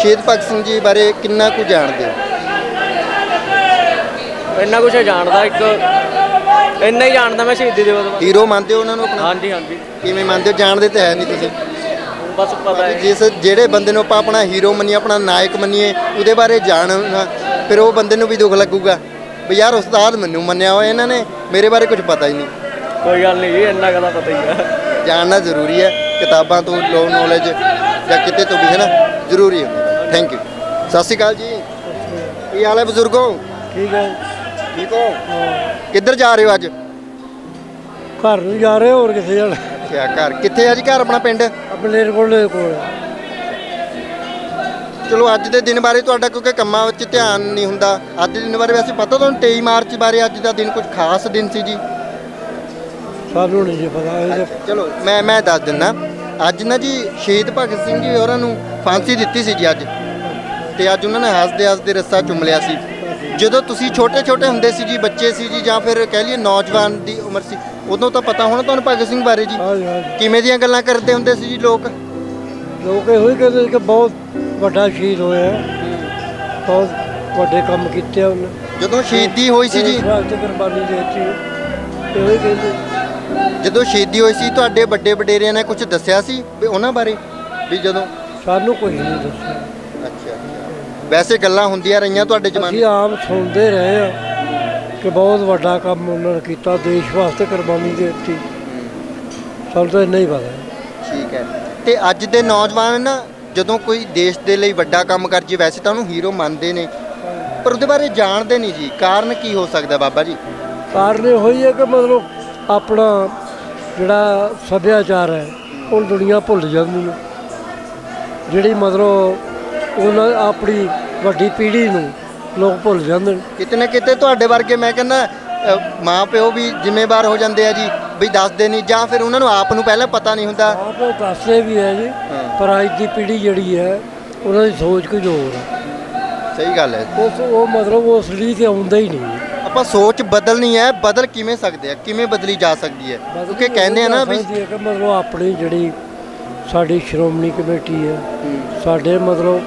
ਸ਼ਹੀਦ ਭਗਤ ਸਿੰਘ ਜੀ ਬਾਰੇ ਕਿੰਨਾ ਕੁ ਜਾਣਦੇ ਹੋ? ਇੰਨਾ ਕੁਝ ਜਾਣਦਾ ਇੱਕ ਇੰਨਾ ਹੀ ਜਾਣਦਾ ਮੈਂ ਸ਼ਹੀਦੀ ਦਿਵਸ ਬਾਰੇ। ਹੀਰੋ ਮੰਨਦੇ ਹੋ ਉਹਨਾਂ ਨੂੰ ਆਪਣਾ? ਹਾਂਜੀ ਹਾਂਜੀ। ਕਿਵੇਂ ਮੰਨਦੇ ਹੋ? ਜਾਣਦੇ ਤਾਂ ਹੈ ਨਹੀਂ ਤੁਸੀਂ। ਬਸ ਪਤਾ ਹੈ। ਜਿਸ ਜਿਹੜੇ ਬੰਦੇ ਨੂੰ ਆਪਾਂ ਆਪਣਾ ਹੀਰੋ ਮੰਨੀਏ ਆਪਣਾ ਨਾਇਕ ਮੰਨੀਏ ਉਹਦੇ ਬਾਰੇ ਜਾਣਨਾ ਫਿਰ ਉਹ ਬੰਦੇ ਨੂੰ ਵੀ ਦੁੱਖ ਲੱਗੂਗਾ। ਵੀ ਯਾਰ ਉਸਤਾਦ ਮੈਨੂੰ ਮੰਨਿਆ ਹੋਇਆ ਇਹਨਾਂ ਨੇ ਮੇਰੇ ਬਾਰੇ ਕੁਝ ਪਤਾ ਹੀ ਨਹੀਂ। ਕੋਈ ਗੱਲ ਨਹੀਂ ਜੀ ਇੰਨਾ ਕਦਾ ਪਤਾ ਹੀ ਹੈ। ਜਾਣਨਾ ਜ਼ਰੂਰੀ ਹੈ ਕਿਤਾਬਾਂ ਤੋਂ ਲੋ ਨੌਲੇਜ ਜਾਂ ਕਿਤੇ ਤੋਂ ਵੀ ਹੈ ਨਾ? ਜ਼ਰੂਰੀ ਹੁੰਦਾ ਥੈਂਕ ਯੂ ਸਤਿ ਸ਼੍ਰੀ ਅਕਾਲ ਜੀ। ਕੀ ਹਾਲ ਹੈ ਬਜ਼ੁਰਗੋ? ਠੀਕ ਹੈ। ਠੀਕ ਹੋ? ਕਿੱਧਰ ਜਾ ਰਹੇ ਹੋ ਅੱਜ? ਘਰ ਨੂੰ ਜਾ ਰਹੇ ਹੋਰ ਕਿੱਥੇ ਜਾਣਾ ਕਿਆ ਘਰ। ਕਿੱਥੇ ਆ ਜੀ ਘਰ ਆਪਣਾ ਪਿੰਡ? ਆਪਣੇ ਕੋਲ ਕੋਲ। ਚਲੋ ਅੱਜ ਦੇ ਦਿਨ ਬਾਰੇ ਤੁਹਾਡਾ ਕਿਉਂਕਿ ਕੰਮਾਂ ਵਿੱਚ ਧਿਆਨ ਨਹੀਂ ਹੁੰਦਾ। ਅੱਜ ਦੇ ਦਿਨ ਬਾਰੇ ਵੈਸੇ ਪਤਾ ਤੁਹਾਨੂੰ 23 ਮਾਰਚ ਬਾਰੇ ਅੱਜ ਦਾ ਦਿਨ ਕੁਝ ਖਾਸ ਦਿਨ ਸੀ ਜੀ? ਸਾਨੂੰ ਨਹੀਂ ਜੀ ਪਤਾ। ਚਲੋ ਮੈਂ ਮੈਂ ਦੱਸ ਦਿੰਦਾ। ਅੱਜ ਨਾ ਜੀ ਸ਼ਹੀਦ ਭਗਤ ਸਿੰਘ ਜੀ ਹੋਰਾਂ ਨੂੰ ਫਾਂਸੀ ਦਿੱਤੀ ਸੀ ਜੀ ਅੱਜ। ਤੇ ਅੱਜ ਉਹਨਾਂ ਨੇ ਹੱਸਦੇ ਹੱਸਦੇ ਰੱਸਾ ਚੁੰਮ ਲਿਆ ਸੀ। ਜਦੋਂ ਤੁਸੀਂ ਛੋਟੇ ਛੋਟੇ ਹੁੰਦੇ ਸੀ ਜੀ ਬੱਚੇ ਸੀ ਜੀ ਜਾਂ ਫਿਰ ਕਹਿ ਲਈਏ ਨੌਜਵਾਨ ਦੀ ਉਮਰ ਸੀ ਉਦੋਂ ਤਾਂ ਪਤਾ ਹੋਣਾ ਤੁਹਾਨੂੰ ਭਗਤ ਸਿੰਘ ਬਾਰੇ ਜੀ। ਹਾਂਜੀ ਹਾਂਜੀ। ਕਿਵੇਂ ਦੀਆਂ ਗੱਲਾਂ ਕਰਦੇ ਹੁੰਦੇ ਸੀ ਜੀ ਲੋਕ? ਲੋਕ ਇਹੋ ਹੀ ਕਹਿੰਦੇ ਸੀ ਕਿ ਬਹੁਤ ਵੱਡਾ ਸ਼ਹੀਦ ਹੋਇਆ ਹੈ। ਬਹੁਤ ਵੱਡੇ ਕੰਮ ਕੀਤੇ ਆ ਉਹਨੇ। ਜਦੋਂ ਸ਼ਹੀਦੀ ਹੋਈ ਸੀ ਜੀ। ਕੁਰਬਾਨੀ ਦੇ ਦਿੱਤੀ। ਇਹੋ ਹੀ ਕਹਿੰਦੇ ਜਦੋਂ ਸ਼ਹੀਦੀ ਹੋਈ ਸੀ ਤੁਹਾਡੇ ਵੱਡੇ ਵਡੇਰਿਆਂ ਨੇ ਕੁਝ ਦੱਸਿਆ ਸੀ ਵੀ ਉਹਨਾਂ ਬਾਰੇ? ਵੀ ਜਦੋਂ? ਸਾਨੂੰ ਕੁਝ ਨਹੀਂ ਦੱਸਿਆ। ਅੱਛਾ ਅੱਛਾ। ਵੈਸੇ ਗੱਲਾਂ ਹੁੰਦੀਆਂ ਰਹੀਆਂ ਤੁਹਾਡੇ ਅਸੀਂ ਜ਼ਮਾਨੇ ਆਮ ਸੁਣਦੇ ਰਹੇ ਆ ਕਿ ਬਹੁਤ ਵੱਡਾ ਕੰਮ ਉਹਨਾਂ ਨੇ ਕੀਤਾ ਦੇਸ਼ ਵਾਸਤੇ ਕੁਰਬਾਨੀ ਦੇ ਦਿੱਤੀ। ਸਾਨੂੰ ਤਾਂ ਇੰਨਾ ਹੀ ਪਤਾ ਠੀਕ ਹੈ। ਤੇ ਅੱਜ ਦੇ ਨੌਜਵਾਨ ਨਾ ਜਦੋਂ ਕੋਈ ਦੇਸ਼ ਦੇ ਲਈ ਵੱਡਾ ਕੰਮ ਕਰ ਜੇ ਵੈਸੇ ਤਾਂ ਉਹਨੂੰ ਹੀਰੋ ਮੰਨਦੇ ਨੇ। ਪਰ ਉਹਦੇ ਬਾਰੇ ਜਾਣਦੇ ਨਹੀਂ ਜੀ। ਕਾਰਨ ਕੀ ਹੋ ਸਕਦਾ ਬਾਬਾ ਜੀ? ਕਾਰਨ ਇਹ ਹੋਈ ਹੈ ਕਿ ਮਤਲਬ ਆਪਣਾ ਜਿਹੜਾ ਸੱਭਿਆਚਾਰ ਹੈ ਉਹ ਦੁਨੀਆ ਭੁੱਲ ਜਾਂਦੀ ਹੈ। ਜਿਹੜੀ ਮਤਲਬ ਉਹਨਾਂ ਆਪਣੀ ਵੱਡੀ ਪੀੜ੍ਹੀ ਨੂੰ ਲੋਕ ਭੁੱਲ ਜਾਂਦੇ ਨੇ। ਕਿਤੇ ਨਾ ਕਿਤੇ ਤੁਹਾਡੇ ਵਰਗੇ ਮੈਂ ਕਹਿੰਦਾ ਮਾਂ ਪਿਓ ਵੀ ਜ਼ਿੰਮੇਵਾਰ ਹੋ ਜਾਂਦੇ ਆ ਜੀ ਵੀ ਦੱਸਦੇ ਨਹੀਂ ਜਾਂ ਫਿਰ ਉਹਨਾਂ ਨੂੰ ਆਪ ਨੂੰ ਪਹਿਲਾਂ ਪਤਾ ਨਹੀਂ ਹੁੰਦਾ। ਆਪ ਉਹ ਦੱਸਦੇ ਵੀ ਹੈ ਜੀ ਪਰ ਅੱਜ ਦੀ ਪੀੜ੍ਹੀ ਜਿਹੜੀ ਹੈ ਉਹਨਾਂ ਦੀ ਸੋਚ ਕੁਝ ਹੋਰ ਹੈ। ਸਹੀ ਗੱਲ ਹੈ। ਉਸ ਉਹ ਮਤਲਬ ਉਸ ਲਈ ਤੇ ਆਉਂਦਾ ਹੀ ਨਹੀਂ। ਆਪਾਂ ਸੋਚ ਬਦਲਣੀ ਹੈ ਬਦਲ ਕਿਵੇਂ ਸਕਦੇ ਆ ਕਿਵੇਂ ਬਦਲੀ ਜਾ ਸਕਦੀ ਹੈ? ਕਿਉਂਕਿ ਕਹਿੰਦੇ ਆ ਨਾ ਵੀ ਮਤਲਬ ਆਪਣੀ ਜਿਹੜੀ ਸਾਡੀ ਸ਼੍ਰੋਮਣੀ ਕਮੇਟੀ ਹੈ। ਸਾਡੇ ਮਤਲਬ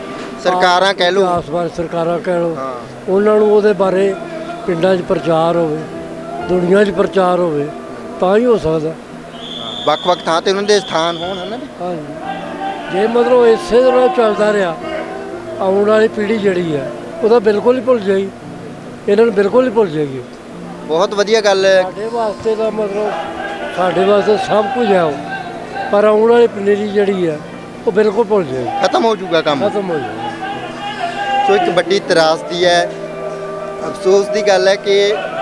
ਸਰਕਾਰਾਂ ਕਹਿ ਲਓ। ਇਤਿਹਾਸ ਬਾਰੇ ਸਰਕਾਰਾਂ ਕਹਿ ਹਾਂ। ਉਹਨਾਂ ਨੂੰ ਉਹਦੇ ਬਾਰੇ ਪਿੰਡਾਂ 'ਚ ਪ੍ਰਚਾਰ ਹੋਵੇ ਦੁਨੀਆ 'ਚ ਪ੍ਰਚਾਰ ਹੋਵੇ ਤਾਂ ਹੀ ਹੋ ਸਕਦਾ। ਵੱਖ-ਵੱਖ ਥਾਂ ਤੇ ਉਹਨਾਂ ਦੇ ਸਥਾਨ ਹੋਣ ਹਨਾ ਹਾਂਜੀ। ਜੇ ਮਤਲਬ ਇਸੇ ਤਰ੍ਹਾਂ ਚੱਲਦਾ ਰਿਹਾ ਆਉਣ ਵਾਲੀ ਪੀੜ੍ਹੀ ਜਿਹੜੀ ਹੈ ਉਹਦਾ ਬਿਲਕੁਲ ਹੀ ਭੁੱਲ ਜਾਏਗੀ। ਇਹਨਾਂ ਨੂੰ ਬਿਲਕੁਲ ਹੀ ਭੁੱਲ ਜਾਏਗੀ। ਬਹੁਤ ਵਧੀਆ ਗੱਲ ਹੈ। ਸਾਡੇ ਵਾਸਤੇ ਤਾਂ ਮਤਲਬ ਸਾਡੇ ਵਾਸਤੇ ਸਭ ਕੁਝ ਹੈ ਪਰ ਆਉਣ ਵਾਲੀ ਪੀੜ੍ਹੀ ਜਿਹੜੀ ਹੈ ਉਹ ਬਿਲਕੁਲ ਭੁੱਲ ਜਾਏਗੀ। ਖਤਮ ਹੋ ਜਾਊਗਾ ਕੰਮ। ਖਤਮ ਹੋ ਜਾਏਗੀ ਸੋ ਇੱਕ ਵੱਡੀ ਤਰਾਸਦੀ ਹੈ। ਅਫਸੋਸ ਦੀ ਗੱਲ ਹੈ ਕਿ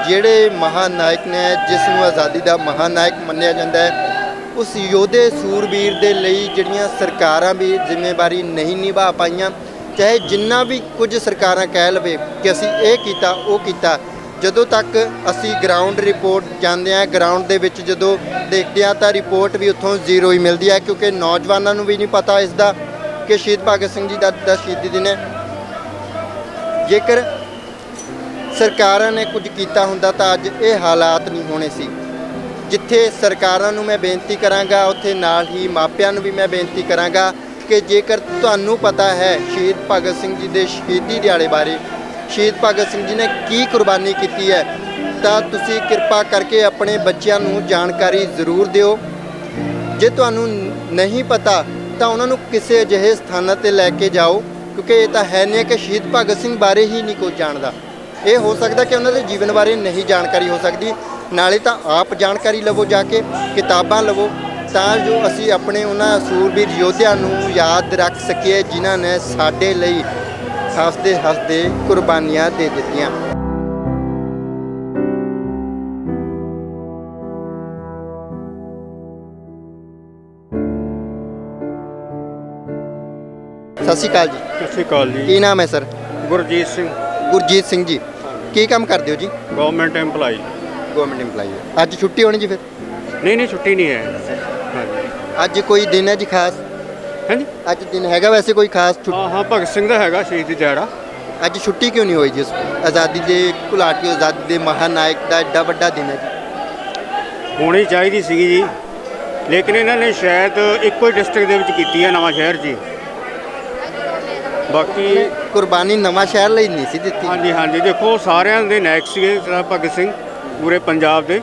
ਜਿਹੜੇ ਮਹਾਨਾਇਕ ਨੇ, ਜਿਸ ਨੂੰ ਆਜ਼ਾਦੀ ਦਾ ਮਹਾਨਾਇਕ ਮੰਨਿਆ ਜਾਂਦਾ ਹੈ, ਉਸ ਯੋਧੇ ਸੂਰਬੀਰ ਦੇ ਲਈ ਜਿਹੜੀਆਂ ਸਰਕਾਰਾਂ ਵੀ ਜ਼ਿੰਮੇਵਾਰੀ ਨਹੀਂ ਨਿਭਾ ਪਾਈਆਂ, ਚਾਹੇ ਜਿੰਨਾ ਵੀ ਕੁਝ ਸਰਕਾਰਾਂ ਕਹਿ ਲਵੇ ਕਿ ਅਸੀਂ ਇਹ ਕੀਤਾ, ਉਹ ਕੀਤਾ, ਜਦੋਂ ਤੱਕ ਅਸੀਂ ਗਰਾਊਂਡ ਰਿਪੋਰਟ ਜਾਂਦੇ ਆ ਗਰਾਊਂਡ ਦੇ ਵਿੱਚ ਜਦੋਂ ਦੇਖਦੇ ਆ ਤਾਂ ਰਿਪੋਰਟ ਵੀ ਉੱਥੋਂ ਜ਼ੀਰੋ ਹੀ ਮਿਲਦੀ ਹੈ, ਕਿਉਂਕਿ ਨੌਜਵਾਨਾਂ ਨੂੰ ਵੀ ਨਹੀਂ ਪਤਾ ਇਸ ਦਾ ਕਿ ਸ਼ਹੀਦ ਭਗਤ ਸਿੰਘ ਜੀ ਦਾ ਦਾ ਸ਼ਹੀਦੀ ਦਿਨ ਹੈ। ਜੇਕਰ ਸਰਕਾਰਾਂ ਨੇ ਕੁਝ ਕੀਤਾ ਹੁੰਦਾ ਤਾਂ ਅੱਜ ਇਹ ਹਾਲਾਤ ਨਹੀਂ ਹੋਣੇ ਸੀ। ਜਿੱਥੇ ਸਰਕਾਰਾਂ ਨੂੰ ਮੈਂ ਬੇਨਤੀ ਕਰਾਂਗਾ, ਉੱਥੇ ਨਾਲ ਹੀ ਮਾਪਿਆਂ ਨੂੰ ਵੀ ਮੈਂ ਬੇਨਤੀ ਕਰਾਂਗਾ ਕਿ ਜੇਕਰ ਤੁਹਾਨੂੰ ਪਤਾ ਹੈ ਸ਼ਹੀਦ ਭਗਤ ਸਿੰਘ ਜੀ ਦੇ ਸ਼ਹੀਦੀ ਦਿਹਾੜੇ ਬਾਰੇ, ਸ਼ਹੀਦ ਭਗਤ ਸਿੰਘ ਜੀ ਨੇ ਕੀ ਕੁਰਬਾਨੀ ਕੀਤੀ ਹੈ, ਤਾਂ ਤੁਸੀਂ ਕਿਰਪਾ ਕਰਕੇ ਆਪਣੇ ਬੱਚਿਆਂ ਨੂੰ ਜਾਣਕਾਰੀ ਜ਼ਰੂਰ ਦਿਓ। ਜੇ ਤੁਹਾਨੂੰ ਨਹੀਂ ਪਤਾ, ਤਾਂ ਉਹਨਾਂ ਨੂੰ ਕਿਸੇ ਅਜਿਹੇ ਸਥਾਨਾਂ ਤੇ ਲੈ ਕੇ ਜਾਓ ਕਿਉਂਕਿ ਇਹ ਤਾਂ ਹੈ ਨਹੀਂ ਕਿ ਸ਼ਹੀਦ ਭਗਤ ਸਿੰਘ ਬਾਰੇ ਹੀ ਨਹੀਂ ਕੋਈ ਜਾਣਦਾ। ਇਹ ਹੋ ਸਕਦਾ ਕਿ ਉਹਨਾਂ ਦੇ ਜੀਵਨ ਬਾਰੇ ਨਹੀਂ ਜਾਣਕਾਰੀ ਹੋ ਸਕਦੀ। ਨਾਲੇ ਤਾਂ ਆਪ ਜਾਣਕਾਰੀ ਲਵੋ ਜਾ ਕੇ, ਕਿਤਾਬਾਂ ਲਵੋ। ਤਾਂ ਜੋ ਅਸੀਂ ਆਪਣੇ ਉਹਨਾਂ ਸੂਰਬੀਰ ਯੋਧਿਆਂ ਨੂੰ ਯਾਦ ਰੱਖ ਸਕੀਏ, ਜਿਨ੍ਹਾਂ ਨੇ ਸਾਡੇ ਲਈ ਹੱਸਦੇ ਹੱਸਦੇ ਕੁਰਬਾਨੀਆਂ ਦੇ ਦਿੱਤੀਆਂ। ਸ਼੍ਰੀ ਅਕਾਲ ਜੀ। ਸਤਿ ਸ਼੍ਰੀ ਅਕਾਲ ਜੀ। ਕੀ ਨਾਮ ਹੈ ਸਰ? ਗੁਰਜੀਤ ਸਿੰਘ। ਗੁਰਜੀਤ ਸਿੰਘ ਜੀ। ਕੀ ਕੰਮ ਕਰਦੇ ਹੋ ਜੀ? ਗਵਰਨਮੈਂਟ EMPLOYE ਗਵਰਨਮੈਂਟ EMPLOYE ਅੱਜ ਛੁੱਟੀ ਹੋਣੀ ਜੀ ਫਿਰ? ਨਹੀਂ ਨਹੀਂ ਛੁੱਟੀ ਨਹੀਂ ਹੈ। ਹਾਂਜੀ। ਅੱਜ ਕੋਈ ਦਿਨ ਹੈ ਜੀ ਖਾਸ? ਹਾਂਜੀ? ਅੱਜ ਦਿਨ ਹੈਗਾ ਵੈਸੇ ਕੋਈ ਖਾਸ ਛੁੱਟੀ ਹਾਂ ਹਾਂ ਭਗਤ ਸਿੰਘ ਦਾ ਹੈਗਾ ਸ਼ਹੀਦੀ ਦਿਹਾੜਾ। ਅੱਜ ਛੁੱਟੀ ਕਿਉਂ ਨਹੀਂ ਹੋਈ ਜੀ? ਉਸ ਆਜ਼ਾਦੀ ਦੇ ਘੁਲਾਟੀ ਆਜ਼ਾਦੀ ਦੇ ਮਹਾਨਾਇਕ ਦਾ ਐਡਾ ਵੱਡਾ ਦਿਨ ਹੈ ਜੀ। ਹੋਣੀ ਚਾਹੀਦੀ ਸੀਗੀ ਜੀ। ਲੇਕਿਨ ਇਹਨਾਂ ਨੇ ਸ਼ਾਇਦ ਇੱਕੋ ਹੀ ਡਿਸਟ੍ਰਿਕਟ ਦੇ ਵਿੱਚ ਕੀਤੀ ਹੈ ਨਵਾਂ ਸ਼ਹਿਰ 'ਚ ਹੀ। ਬਾਕੀ ਕੁਰਬਾਨੀ ਨਵਾਂ ਸ਼ਹਿਰ ਲਈ ਨਹੀਂ ਸੀ ਦਿੱਤੀ। ਹਾਂਜੀ ਹਾਂਜੀ। ਦੇਖੋ ਸਾਰਿਆਂ ਦੇ ਨਾਇਕ ਸੀਗੇ ਸਰਦਾਰ ਭਗਤ ਸਿੰਘ ਪੂਰੇ ਪੰਜਾਬ ਦੇ।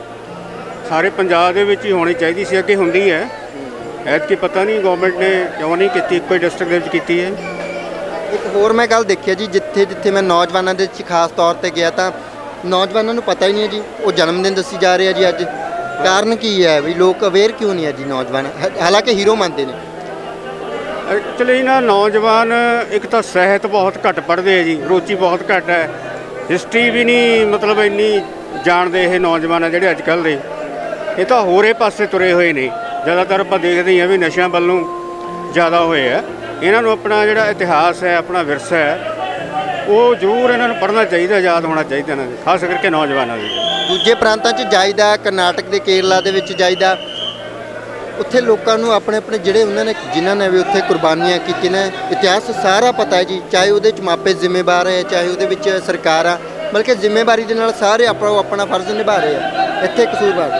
ਸਾਰੇ ਪੰਜਾਬ ਦੇ ਵਿੱਚ ਹੀ ਹੋਣੀ ਚਾਹੀਦੀ ਸੀ ਅੱਗੇ ਹੁੰਦੀ ਹੈ। ਐਤਕੀ ਪਤਾ ਨਹੀਂ ਗਵਰਨਮੈਂਟ ਨੇ ਕਿਉਂ ਨਹੀਂ ਕੀਤੀ ਇੱਕੋ ਹੀ ਡਿਸਟ੍ਰਿਕਟ ਦੇ ਵਿੱਚ ਕੀਤੀ ਹੈ। ਇੱਕ ਹੋਰ ਮੈਂ ਗੱਲ ਦੇਖਿਆ ਜੀ ਜਿੱਥੇ ਜਿੱਥੇ ਮੈਂ ਨੌਜਵਾਨਾਂ ਦੇ ਵਿੱਚ ਖਾਸ ਤੌਰ ਤੇ ਗਿਆ ਤਾਂ ਨੌਜਵਾਨਾਂ ਨੂੰ ਪਤਾ ਹੀ ਨਹੀਂ ਹੈ ਜੀ ਉਹ ਜਨਮ ਦਿਨ ਦੱਸੀ ਜਾ ਰਹੇ ਆ ਜੀ ਅੱਜ। ਕਾਰਨ ਕੀ ਹੈ ਵੀ ਲੋਕ ਅਵੇਅਰ ਕਿਉਂ ਨਹੀਂ ਹੈ ਜੀ ਨੌਜਵਾਨ? ਹਾਲਾਂਕਿ ਹੀਰੋ ਮੰਨਦੇ ਨੇ। ਐਕਚੁਅਲੀ ਨਾ ਨੌਜਵਾਨ, ਇੱਕ ਤਾਂ ਸਾਹਿਤ ਬਹੁਤ ਘੱਟ ਪੜ੍ਹਦੇ ਆ ਜੀ, ਰੁਚੀ ਬਹੁਤ ਘੱਟ ਹੈ। ਹਿਸਟਰੀ ਵੀ ਨਹੀਂ ਮਤਲਬ ਇੰਨੀ ਜਾਣਦੇ ਇਹ ਨੌਜਵਾਨ ਆ ਜਿਹੜੇ ਅੱਜ ਕੱਲ੍ਹ ਦੇ। ਇਹ ਤਾਂ ਹੋਰੇ ਪਾਸੇ ਤੁਰੇ ਹੋਏ ਨੇ। ਜ਼ਿਆਦਾਤਰ ਆਪਾਂ ਦੇਖਦੇ ਹਾਂ ਵੀ ਨਸ਼ਿਆਂ ਵੱਲੋਂ ਜ਼ਿਆਦਾ ਹੋਏ ਆ। ਇਹਨਾਂ ਨੂੰ ਆਪਣਾ ਜਿਹੜਾ ਇਤਿਹਾਸ ਹੈ, ਆਪਣਾ ਵਿਰਸਾ ਹੈ, ਉਹ ਜ਼ਰੂਰ ਇਹਨਾਂ ਨੂੰ ਪੜ੍ਹਨਾ ਚਾਹੀਦਾ, ਯਾਦ ਹੋਣਾ ਚਾਹੀਦਾ ਇਹਨਾਂ ਦੇ ਖਾਸ ਕਰਕੇ ਨੌਜਵਾਨਾਂ ਦੇ। ਦੂਜੇ ਪ੍ਰਾਂਤਾਂ 'ਚ ਜਾਈਦਾ, ਕਰਨਾਟਕ ਦੇ ਕੇਰਲਾ ਦੇ ਵਿੱਚ ਜਾਈਦਾ ਉੱਥੇ ਲੋਕਾਂ ਨੂੰ ਆਪਣੇ ਆਪਣੇ ਜਿਹੜੇ ਉਹਨਾਂ ਨੇ ਜਿਨ੍ਹਾਂ ਨੇ ਵੀ ਉੱਥੇ ਕੁਰਬਾਨੀਆਂ ਕੀਤੀਆਂ ਨੇ ਇਤਿਹਾਸ ਸਾਰਾ ਪਤਾ ਹੈ ਜੀ ਚਾਹੇ ਉਹਦੇ 'ਚ ਮਾਪੇ ਜ਼ਿੰਮੇਵਾਰ ਹੈ ਚਾਹੇ ਉਹਦੇ ਵਿੱਚ ਸਰਕਾਰ ਆ ਬਲਕਿ ਜ਼ਿੰਮੇਵਾਰੀ ਦੇ ਨਾਲ ਸਾਰੇ ਆਪਣਾ ਆਪਣਾ ਫਰਜ਼ ਨਿਭਾ ਰਹੇ ਆ। ਇੱਥੇ ਕਸੂਰਵਾਰ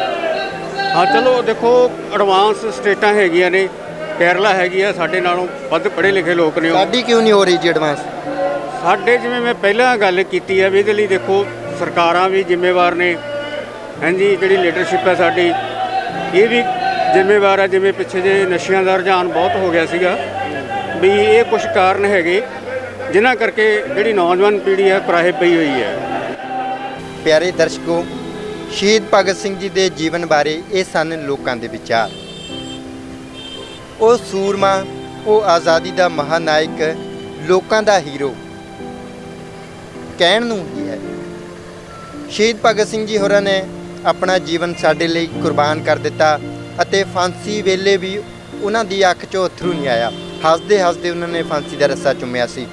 ਹਾਂ ਚਲੋ ਦੇਖੋ ਐਡਵਾਂਸ ਸਟੇਟਾਂ ਹੈਗੀਆਂ ਨੇ ਕੇਰਲਾ ਹੈਗੀ ਆ ਸਾਡੇ ਨਾਲੋਂ ਵੱਧ ਪੜ੍ਹੇ ਲਿਖੇ ਲੋਕ ਨੇ ਉਹ। ਸਾਡੀ ਕਿਉਂ ਨਹੀਂ ਹੋ ਰਹੀ ਜੀ ਐਡਵਾਂਸ ਸਾਡੇ ਜਿਵੇਂ ਮੈਂ ਪਹਿਲਾਂ ਗੱਲ ਕੀਤੀ ਹੈ ਵੀ ਇਹਦੇ ਲਈ ਦੇਖੋ ਸਰਕਾਰਾਂ ਵੀ ਜ਼ਿੰਮੇਵਾਰ ਨੇ। ਹਾਂਜੀ ਜਿਹੜੀ ਲੀਡਰਸ਼ਿਪ ਹੈ ਸਾਡੀ ਇਹ ਵੀ ਜ਼ਿੰਮੇਵਾਰ ਹੈ ਜਿਵੇਂ ਪਿੱਛੇ ਜੇ ਨਸ਼ਿਆਂ ਦਾ ਰੁਝਾਨ ਬਹੁਤ ਹੋ ਗਿਆ ਸੀਗਾ, ਵੀ ਇਹ ਕੁਝ ਕਾਰਨ ਹੈਗੇ, ਜਿਨ੍ਹਾਂ ਕਰਕੇ ਜਿਹੜੀ ਨੌਜਵਾਨ ਪੀੜ੍ਹੀ ਹੈ, ਕੁਰਾਹੇ ਪਈ ਹੋਈ ਹੈ। ਪਿਆਰੇ ਦਰਸ਼ਕੋ, ਸ਼ਹੀਦ ਭਗਤ ਸਿੰਘ ਜੀ ਦੇ ਜੀਵਨ ਬਾਰੇ ਇਹ ਸਨ ਲੋਕਾਂ ਦੇ ਵਿਚਾਰ। ਉਹ ਸੂਰਮਾ, ਉਹ ਆਜ਼ਾਦੀ ਦਾ ਮਹਾਨਾਇਕ, ਲੋਕਾਂ ਦਾ ਹੀਰੋ। ਕਹਿਣ ਨੂੰ ਹੀ ਹੈ, ਸ਼ਹੀਦ ਭਗਤ ਸਿੰਘ ਜੀ ਹੋਰਾਂ ਨੇ ਆਪਣਾ ਜੀਵਨ ਸਾਡੇ ਲਈ ਕੁਰਬਾਨ ਕਰ ਦਿੱਤਾ। ਅਤੇ ਫਾਂਸੀ ਵੇਲੇ ਵੀ ਉਹਨਾਂ ਦੀ ਅੱਖ 'ਚੋਂ ਅਥਰੂ ਨਹੀਂ ਆਇਆ। ਹੱਸਦੇ ਹੱਸਦੇ ਉਹਨਾਂ ਨੇ ਫਾਂਸੀ ਦਾ ਰੱਸਾ ਚੁੰਮਿਆ ਸੀ।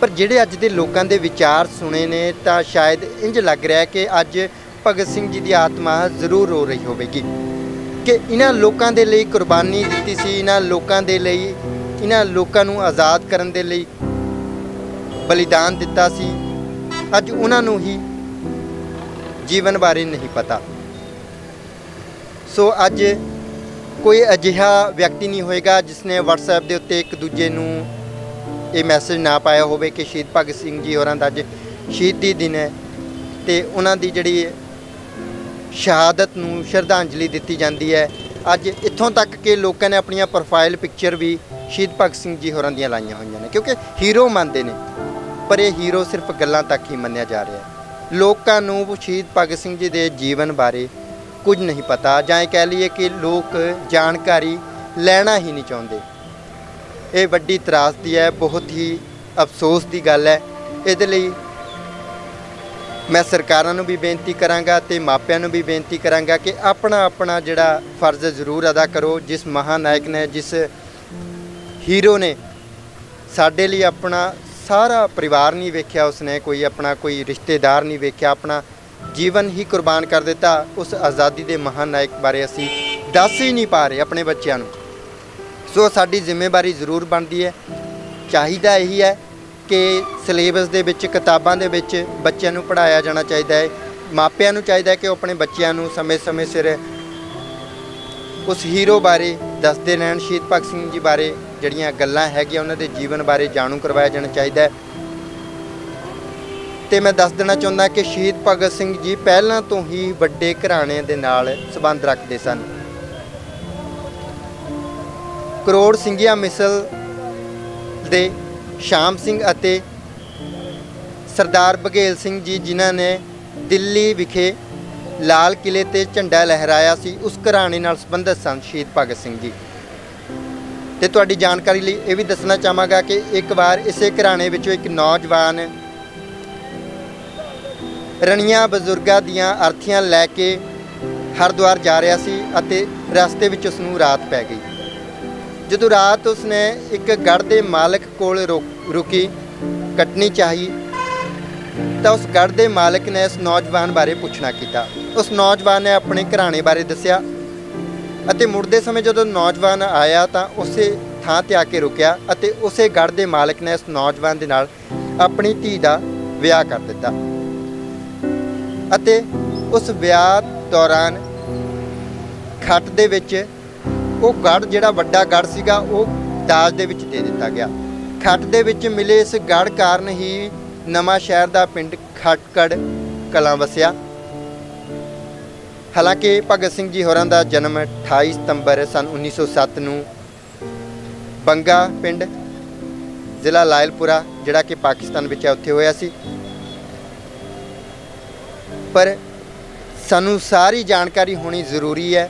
ਪਰ ਜਿਹੜੇ ਅੱਜ ਦੇ ਲੋਕਾਂ ਦੇ ਵਿਚਾਰ ਸੁਣੇ ਨੇ, ਤਾਂ ਸ਼ਾਇਦ ਇੰਜ ਲੱਗ ਰਿਹਾ ਕਿ ਅੱਜ ਭਗਤ ਸਿੰਘ ਜੀ ਦੀ ਆਤਮਾ ਜ਼ਰੂਰ ਰੋ ਰਹੀ ਹੋਵੇਗੀ। ਕਿ ਇਹਨਾਂ ਲੋਕਾਂ ਦੇ ਲਈ ਕੁਰਬਾਨੀ ਦਿੱਤੀ ਸੀ, ਇਹਨਾਂ ਲੋਕਾਂ ਦੇ ਲਈ, ਇਹਨਾਂ ਲੋਕਾਂ ਨੂੰ ਆਜ਼ਾਦ ਕਰਨ ਦੇ ਲਈ ਬਲੀਦਾਨ ਦਿੱਤਾ ਸੀ। ਅੱਜ ਉਹਨਾਂ ਨੂੰ ਹੀ ਜੀਵਨ ਬਾਰੇ ਨਹੀਂ ਪਤਾ। ਸੋ ਅੱਜ ਕੋਈ ਅਜਿਹਾ ਵਿਅਕਤੀ ਨਹੀਂ ਹੋਏਗਾ ਜਿਸ ਨੇ WhatsApp ਦੇ ਉੱਤੇ ਇੱਕ ਦੂਜੇ ਨੂੰ ਇਹ ਮੈਸੇਜ ਨਾ ਪਾਇਆ ਹੋਵੇ ਕਿ ਸ਼ਹੀਦ ਭਗਤ ਸਿੰਘ ਜੀ ਹੋਰਾਂ ਦਾ ਅੱਜ ਸ਼ਹੀਦੀ ਦਿਨ ਹੈ ਤੇ ਉਹਨਾਂ ਦੀ ਜਿਹੜੀ ਸ਼ਹਾਦਤ ਨੂੰ ਸ਼ਰਧਾਂਜਲੀ ਦਿੱਤੀ ਜਾਂਦੀ ਹੈ। ਅੱਜ ਇੱਥੋਂ ਤੱਕ ਕਿ ਲੋਕਾਂ ਨੇ ਆਪਣੀਆਂ ਪ੍ਰੋਫਾਈਲ ਪਿਕਚਰ ਵੀ ਸ਼ਹੀਦ ਭਗਤ ਸਿੰਘ ਜੀ ਹੋਰਾਂ ਦੀਆਂ ਲਾਈਆਂ ਹੋਈਆਂ ਨੇ, ਕਿਉਂਕਿ ਹੀਰੋ ਮੰਨਦੇ ਨੇ, ਪਰ ਇਹ ਹੀਰੋ ਸਿਰਫ ਗੱਲਾਂ ਤੱਕ ਹੀ ਮੰਨਿਆ ਜਾ ਰਿਹਾ ਹੈ। ਲੋਕਾਂ ਨੂੰ ਸ਼ਹੀਦ ਭਗਤ ਸਿੰਘ ਜੀ ਦੇ ਜੀਵਨ ਬਾਰੇ ਕੁਝ ਨਹੀਂ ਪਤਾ ਜਾਂ ਇਹ ਕਹਿ ਲਈਏ ਕਿ ਲੋਕ ਜਾਣਕਾਰੀ ਲੈਣਾ ਹੀ ਨਹੀਂ ਚਾਹੁੰਦੇ। ਇਹ ਵੱਡੀ ਤਰਾਸਦੀ ਹੈ, ਬਹੁਤ ਹੀ ਅਫਸੋਸ ਦੀ ਗੱਲ ਹੈ। ਇਹਦੇ ਲਈ ਮੈਂ ਸਰਕਾਰਾਂ ਨੂੰ ਵੀ ਬੇਨਤੀ ਕਰਾਂਗਾ ਤੇ ਮਾਪਿਆਂ ਨੂੰ ਵੀ ਬੇਨਤੀ ਕਰਾਂਗਾ ਕਿ ਆਪਣਾ ਆਪਣਾ ਜਿਹੜਾ ਫਰਜ਼ ਜ਼ਰੂਰ ਅਦਾ ਕਰੋ। ਜਿਸ ਮਹਾਨਾਇਕ ਨੇ, ਜਿਸ ਹੀਰੋ ਨੇ ਸਾਡੇ ਲਈ ਆਪਣਾ ਸਾਰਾ ਪਰਿਵਾਰ ਨਹੀਂ ਵੇਖਿਆ, ਉਸਨੇ ਕੋਈ ਆਪਣਾ ਕੋਈ ਰਿਸ਼ਤੇਦਾਰ ਨਹੀਂ ਵੇਖਿਆ, ਆਪਣਾ ਜੀਵਨ ਹੀ ਕੁਰਬਾਨ ਕਰ ਦਿੱਤਾ ਉਸ ਆਜ਼ਾਦੀ ਦੇ ਮਹਾਨ ਨਾਇਕ ਬਾਰੇ ਅਸੀਂ ਦੱਸ ਹੀ ਨਹੀਂ ਪਾ ਰਹੇ ਆਪਣੇ ਬੱਚਿਆਂ ਨੂੰ। ਸੋ ਸਾਡੀ ਜ਼ਿੰਮੇਵਾਰੀ ਜ਼ਰੂਰ ਬਣਦੀ ਹੈ। ਚਾਹੀਦਾ ਇਹੀ ਹੈ ਕਿ ਸਿਲੇਬਸ ਦੇ ਵਿੱਚ, ਕਿਤਾਬਾਂ ਦੇ ਵਿੱਚ ਬੱਚਿਆਂ ਨੂੰ ਪੜ੍ਹਾਇਆ ਜਾਣਾ ਚਾਹੀਦਾ ਹੈ। ਮਾਪਿਆਂ ਨੂੰ ਚਾਹੀਦਾ ਹੈ ਕਿ ਉਹ ਆਪਣੇ ਬੱਚਿਆਂ ਨੂੰ ਸਮੇਂ-ਸਮੇਂ ਸਿਰ ਉਸ ਹੀਰੋ ਬਾਰੇ ਦੱਸਦੇ ਰਹਿਣ। ਸ਼ਹੀਦ ਭਗਤ ਸਿੰਘ ਜੀ ਬਾਰੇ ਜਿਹੜੀਆਂ ਗੱਲਾਂ ਹੈਗੀਆਂ, ਉਹਨਾਂ ਦੇ ਜੀਵਨ ਬਾਰੇ ਜਾਣੂ ਕਰਵਾਇਆ ਜਾਣਾ ਚਾਹੀਦਾ ਹੈ। ਤੇ ਮੈਂ ਦੱਸ ਦੇਣਾ ਚਾਹੁੰਦਾ ਕਿ ਸ਼ਹੀਦ ਭਗਤ ਸਿੰਘ ਜੀ ਪਹਿਲਾਂ ਤੋਂ ਹੀ ਵੱਡੇ ਘਰਾਣੇ ਦੇ ਨਾਲ ਸੰਬੰਧ ਰੱਖਦੇ ਸਨ। ਕਰੋੜ ਸਿੰਘੀਆ ਮਿਸਲ ਦੇ ਸ਼ਾਮ ਸਿੰਘ ਅਤੇ ਸਰਦਾਰ ਬਘੇਲ ਸਿੰਘ ਜੀ ਜਿਨ੍ਹਾਂ ਨੇ ਦਿੱਲੀ ਵਿਖੇ ਲਾਲ ਕਿਲੇ ਤੇ ਝੰਡਾ ਲਹਿਰਾਇਆ ਸੀ, ਉਸ ਘਰਾਣੇ ਨਾਲ ਸੰਬੰਧਿਤ ਸਨ ਸ਼ਹੀਦ ਭਗਤ ਸਿੰਘ ਜੀ। ਤੇ ਤੁਹਾਡੀ ਜਾਣਕਾਰੀ ਲਈ ਇਹ ਵੀ ਦੱਸਣਾ ਚਾਹਾਂਗਾ ਕਿ ਇੱਕ ਵਾਰ ਇਸੇ ਘਰਾਣੇ ਵਿੱਚੋਂ ਇੱਕ ਨੌਜਵਾਨ ਰਣੀਆਂ ਬਜ਼ੁਰਗਾਂ ਦੀਆਂ ਅਰਥੀਆਂ ਲੈ ਕੇ ਹਰਿਦੁਆਰ ਜਾ ਰਿਹਾ ਸੀ ਅਤੇ ਰਸਤੇ ਵਿੱਚ ਉਸ ਨੂੰ ਰਾਤ ਪੈ ਗਈ। ਜਦੋਂ ਰਾਤ ਉਸਨੇ ਇੱਕ ਗੜ ਦੇ ਮਾਲਕ ਕੋਲ ਰੁਕ- ਰੁਕੀ, ਕੱਟਣੀ ਚਾਹੀ, ਤਾਂ ਉਸ ਗੜ ਦੇ ਮਾਲਕ ਨੇ ਇਸ ਨੌਜਵਾਨ ਬਾਰੇ ਪੁੱਛਣਾ ਕੀਤਾ। ਉਸ ਨੌਜਵਾਨ ਨੇ ਆਪਣੇ ਘਰਾਣੇ ਬਾਰੇ ਦੱਸਿਆ ਅਤੇ ਮੁੜਦੇ ਸਮੇਂ ਜਦੋਂ ਨੌਜਵਾਨ ਆਇਆ ਤਾਂ ਉਸੇ ਥਾਂ ਤੇ ਆ ਕੇ ਰੁਕਿਆ ਅਤੇ ਉਸੇ ਗੜ ਦੇ ਮਾਲਕ ਨੇ ਇਸ ਨੌਜਵਾਨ ਦੇ ਨਾਲ ਆਪਣੀ ਧੀ ਦਾ ਵਿਆਹ ਕਰ ਦਿੱਤਾ। ਅਤੇ ਉਸ ਵਿਆਹ ਦੌਰਾਨ ਖੱਟ ਦੇ ਵਿੱਚ ਉਹ ਗੜ, ਜਿਹੜਾ ਵੱਡਾ ਗੜ ਸੀਗਾ, ਉਹ ਦਾਜ ਦੇ ਵਿੱਚ ਦੇ ਦਿੱਤਾ ਗਿਆ। ਖੱਟ ਦੇ ਵਿੱਚ ਮਿਲੇ ਇਸ ਗੜ ਕਾਰਨ ਹੀ ਨਵਾਂ ਸ਼ਹਿਰ ਦਾ ਪਿੰਡ ਖਟਕੜ ਕਲਾਂ ਵਸਿਆ। ਹਾਲਾਂਕਿ ਭਗਤ ਸਿੰਘ ਜੀ ਹੋਰਾਂ ਦਾ ਜਨਮ 28 ਸਤੰਬਰ ਸਨ 1907 ਨੂੰ ਬੰਗਾ ਪਿੰਡ ਜ਼ਿਲ੍ਹਾ ਲਾਇਲਪੁਰਾ, ਜਿਹੜਾ ਕਿ ਪਾਕਿਸਤਾਨ ਵਿੱਚ ਹੈ, ਉੱਥੇ ਹੋਇਆ ਸੀ। ਪਰ ਸਾਨੂੰ ਸਾਰੀ ਜਾਣਕਾਰੀ ਹੋਣੀ ਜ਼ਰੂਰੀ ਹੈ,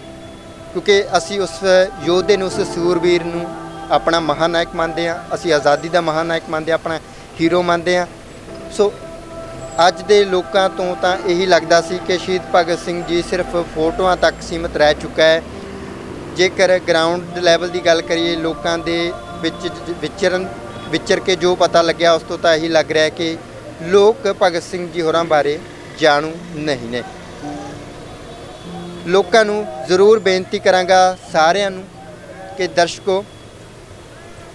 ਕਿਉਂਕਿ ਅਸੀਂ ਉਸ ਯੋਧੇ ਨੂੰ, ਉਸ ਸੂਰਬੀਰ ਨੂੰ ਆਪਣਾ ਮਹਾਨਾਇਕ ਮੰਨਦੇ ਹਾਂ, ਅਸੀਂ ਆਜ਼ਾਦੀ ਦਾ ਮਹਾਨਾਇਕ ਮੰਨਦੇ ਹਾਂ, ਆਪਣਾ ਹੀਰੋ ਮੰਨਦੇ ਹਾਂ। ਸੋ ਅੱਜ ਦੇ ਲੋਕਾਂ ਤੋਂ ਤਾਂ ਇਹੀ ਲੱਗਦਾ ਸੀ ਕਿ ਸ਼ਹੀਦ ਭਗਤ ਸਿੰਘ ਜੀ ਸਿਰਫ ਫੋਟੋਆਂ ਤੱਕ ਸੀਮਤ ਰਹਿ ਚੁੱਕਾ ਹੈ। ਜੇਕਰ ਗਰਾਊਂਡ ਲੈਵਲ ਦੀ ਗੱਲ ਕਰੀਏ, ਲੋਕਾਂ ਦੇ ਵਿੱਚ ਵਿਚਰਨ, ਵਿਚਰ ਕੇ ਜੋ ਪਤਾ ਲੱਗਿਆ, ਉਸ ਤੋਂ ਤਾਂ ਇਹੀ ਲੱਗ ਰਿਹਾ ਕਿ ਲੋਕ ਭਗਤ ਸਿੰਘ ਜੀ ਹੋਰਾਂ ਬਾਰੇ ਜਾਣੂ ਨਹੀਂ ਨੇ। ਲੋਕਾਂ ਨੂੰ ਜ਼ਰੂਰ ਬੇਨਤੀ ਕਰਾਂਗਾ ਸਾਰਿਆਂ ਨੂੰ ਕਿ ਦਰਸ਼ਕੋ,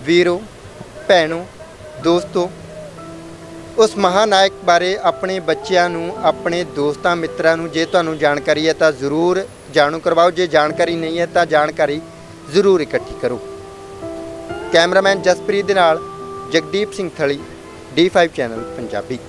ਵੀਰੋ, ਭੈਣੋ, ਦੋਸਤੋ, ਉਸ ਮਹਾਨਾਇਕ ਬਾਰੇ ਆਪਣੇ ਬੱਚਿਆਂ ਨੂੰ, ਆਪਣੇ ਦੋਸਤਾਂ ਮਿੱਤਰਾਂ ਨੂੰ ਜੇ ਤੁਹਾਨੂੰ ਜਾਣਕਾਰੀ ਹੈ ਤਾਂ ਜ਼ਰੂਰ ਜਾਣੂ ਕਰਵਾਓ। ਜੇ ਜਾਣਕਾਰੀ ਨਹੀਂ ਹੈ ਤਾਂ ਜਾਣਕਾਰੀ ਜ਼ਰੂਰ ਇਕੱਠੀ ਕਰੋ। ਕੈਮਰਾਮੈਨ ਜਸਪ੍ਰੀਤ ਦੇ ਨਾਲ ਜਗਦੀਪ ਸਿੰਘ ਥਲੀ D5 ਚੈਨਲ ਪੰਜਾਬੀ।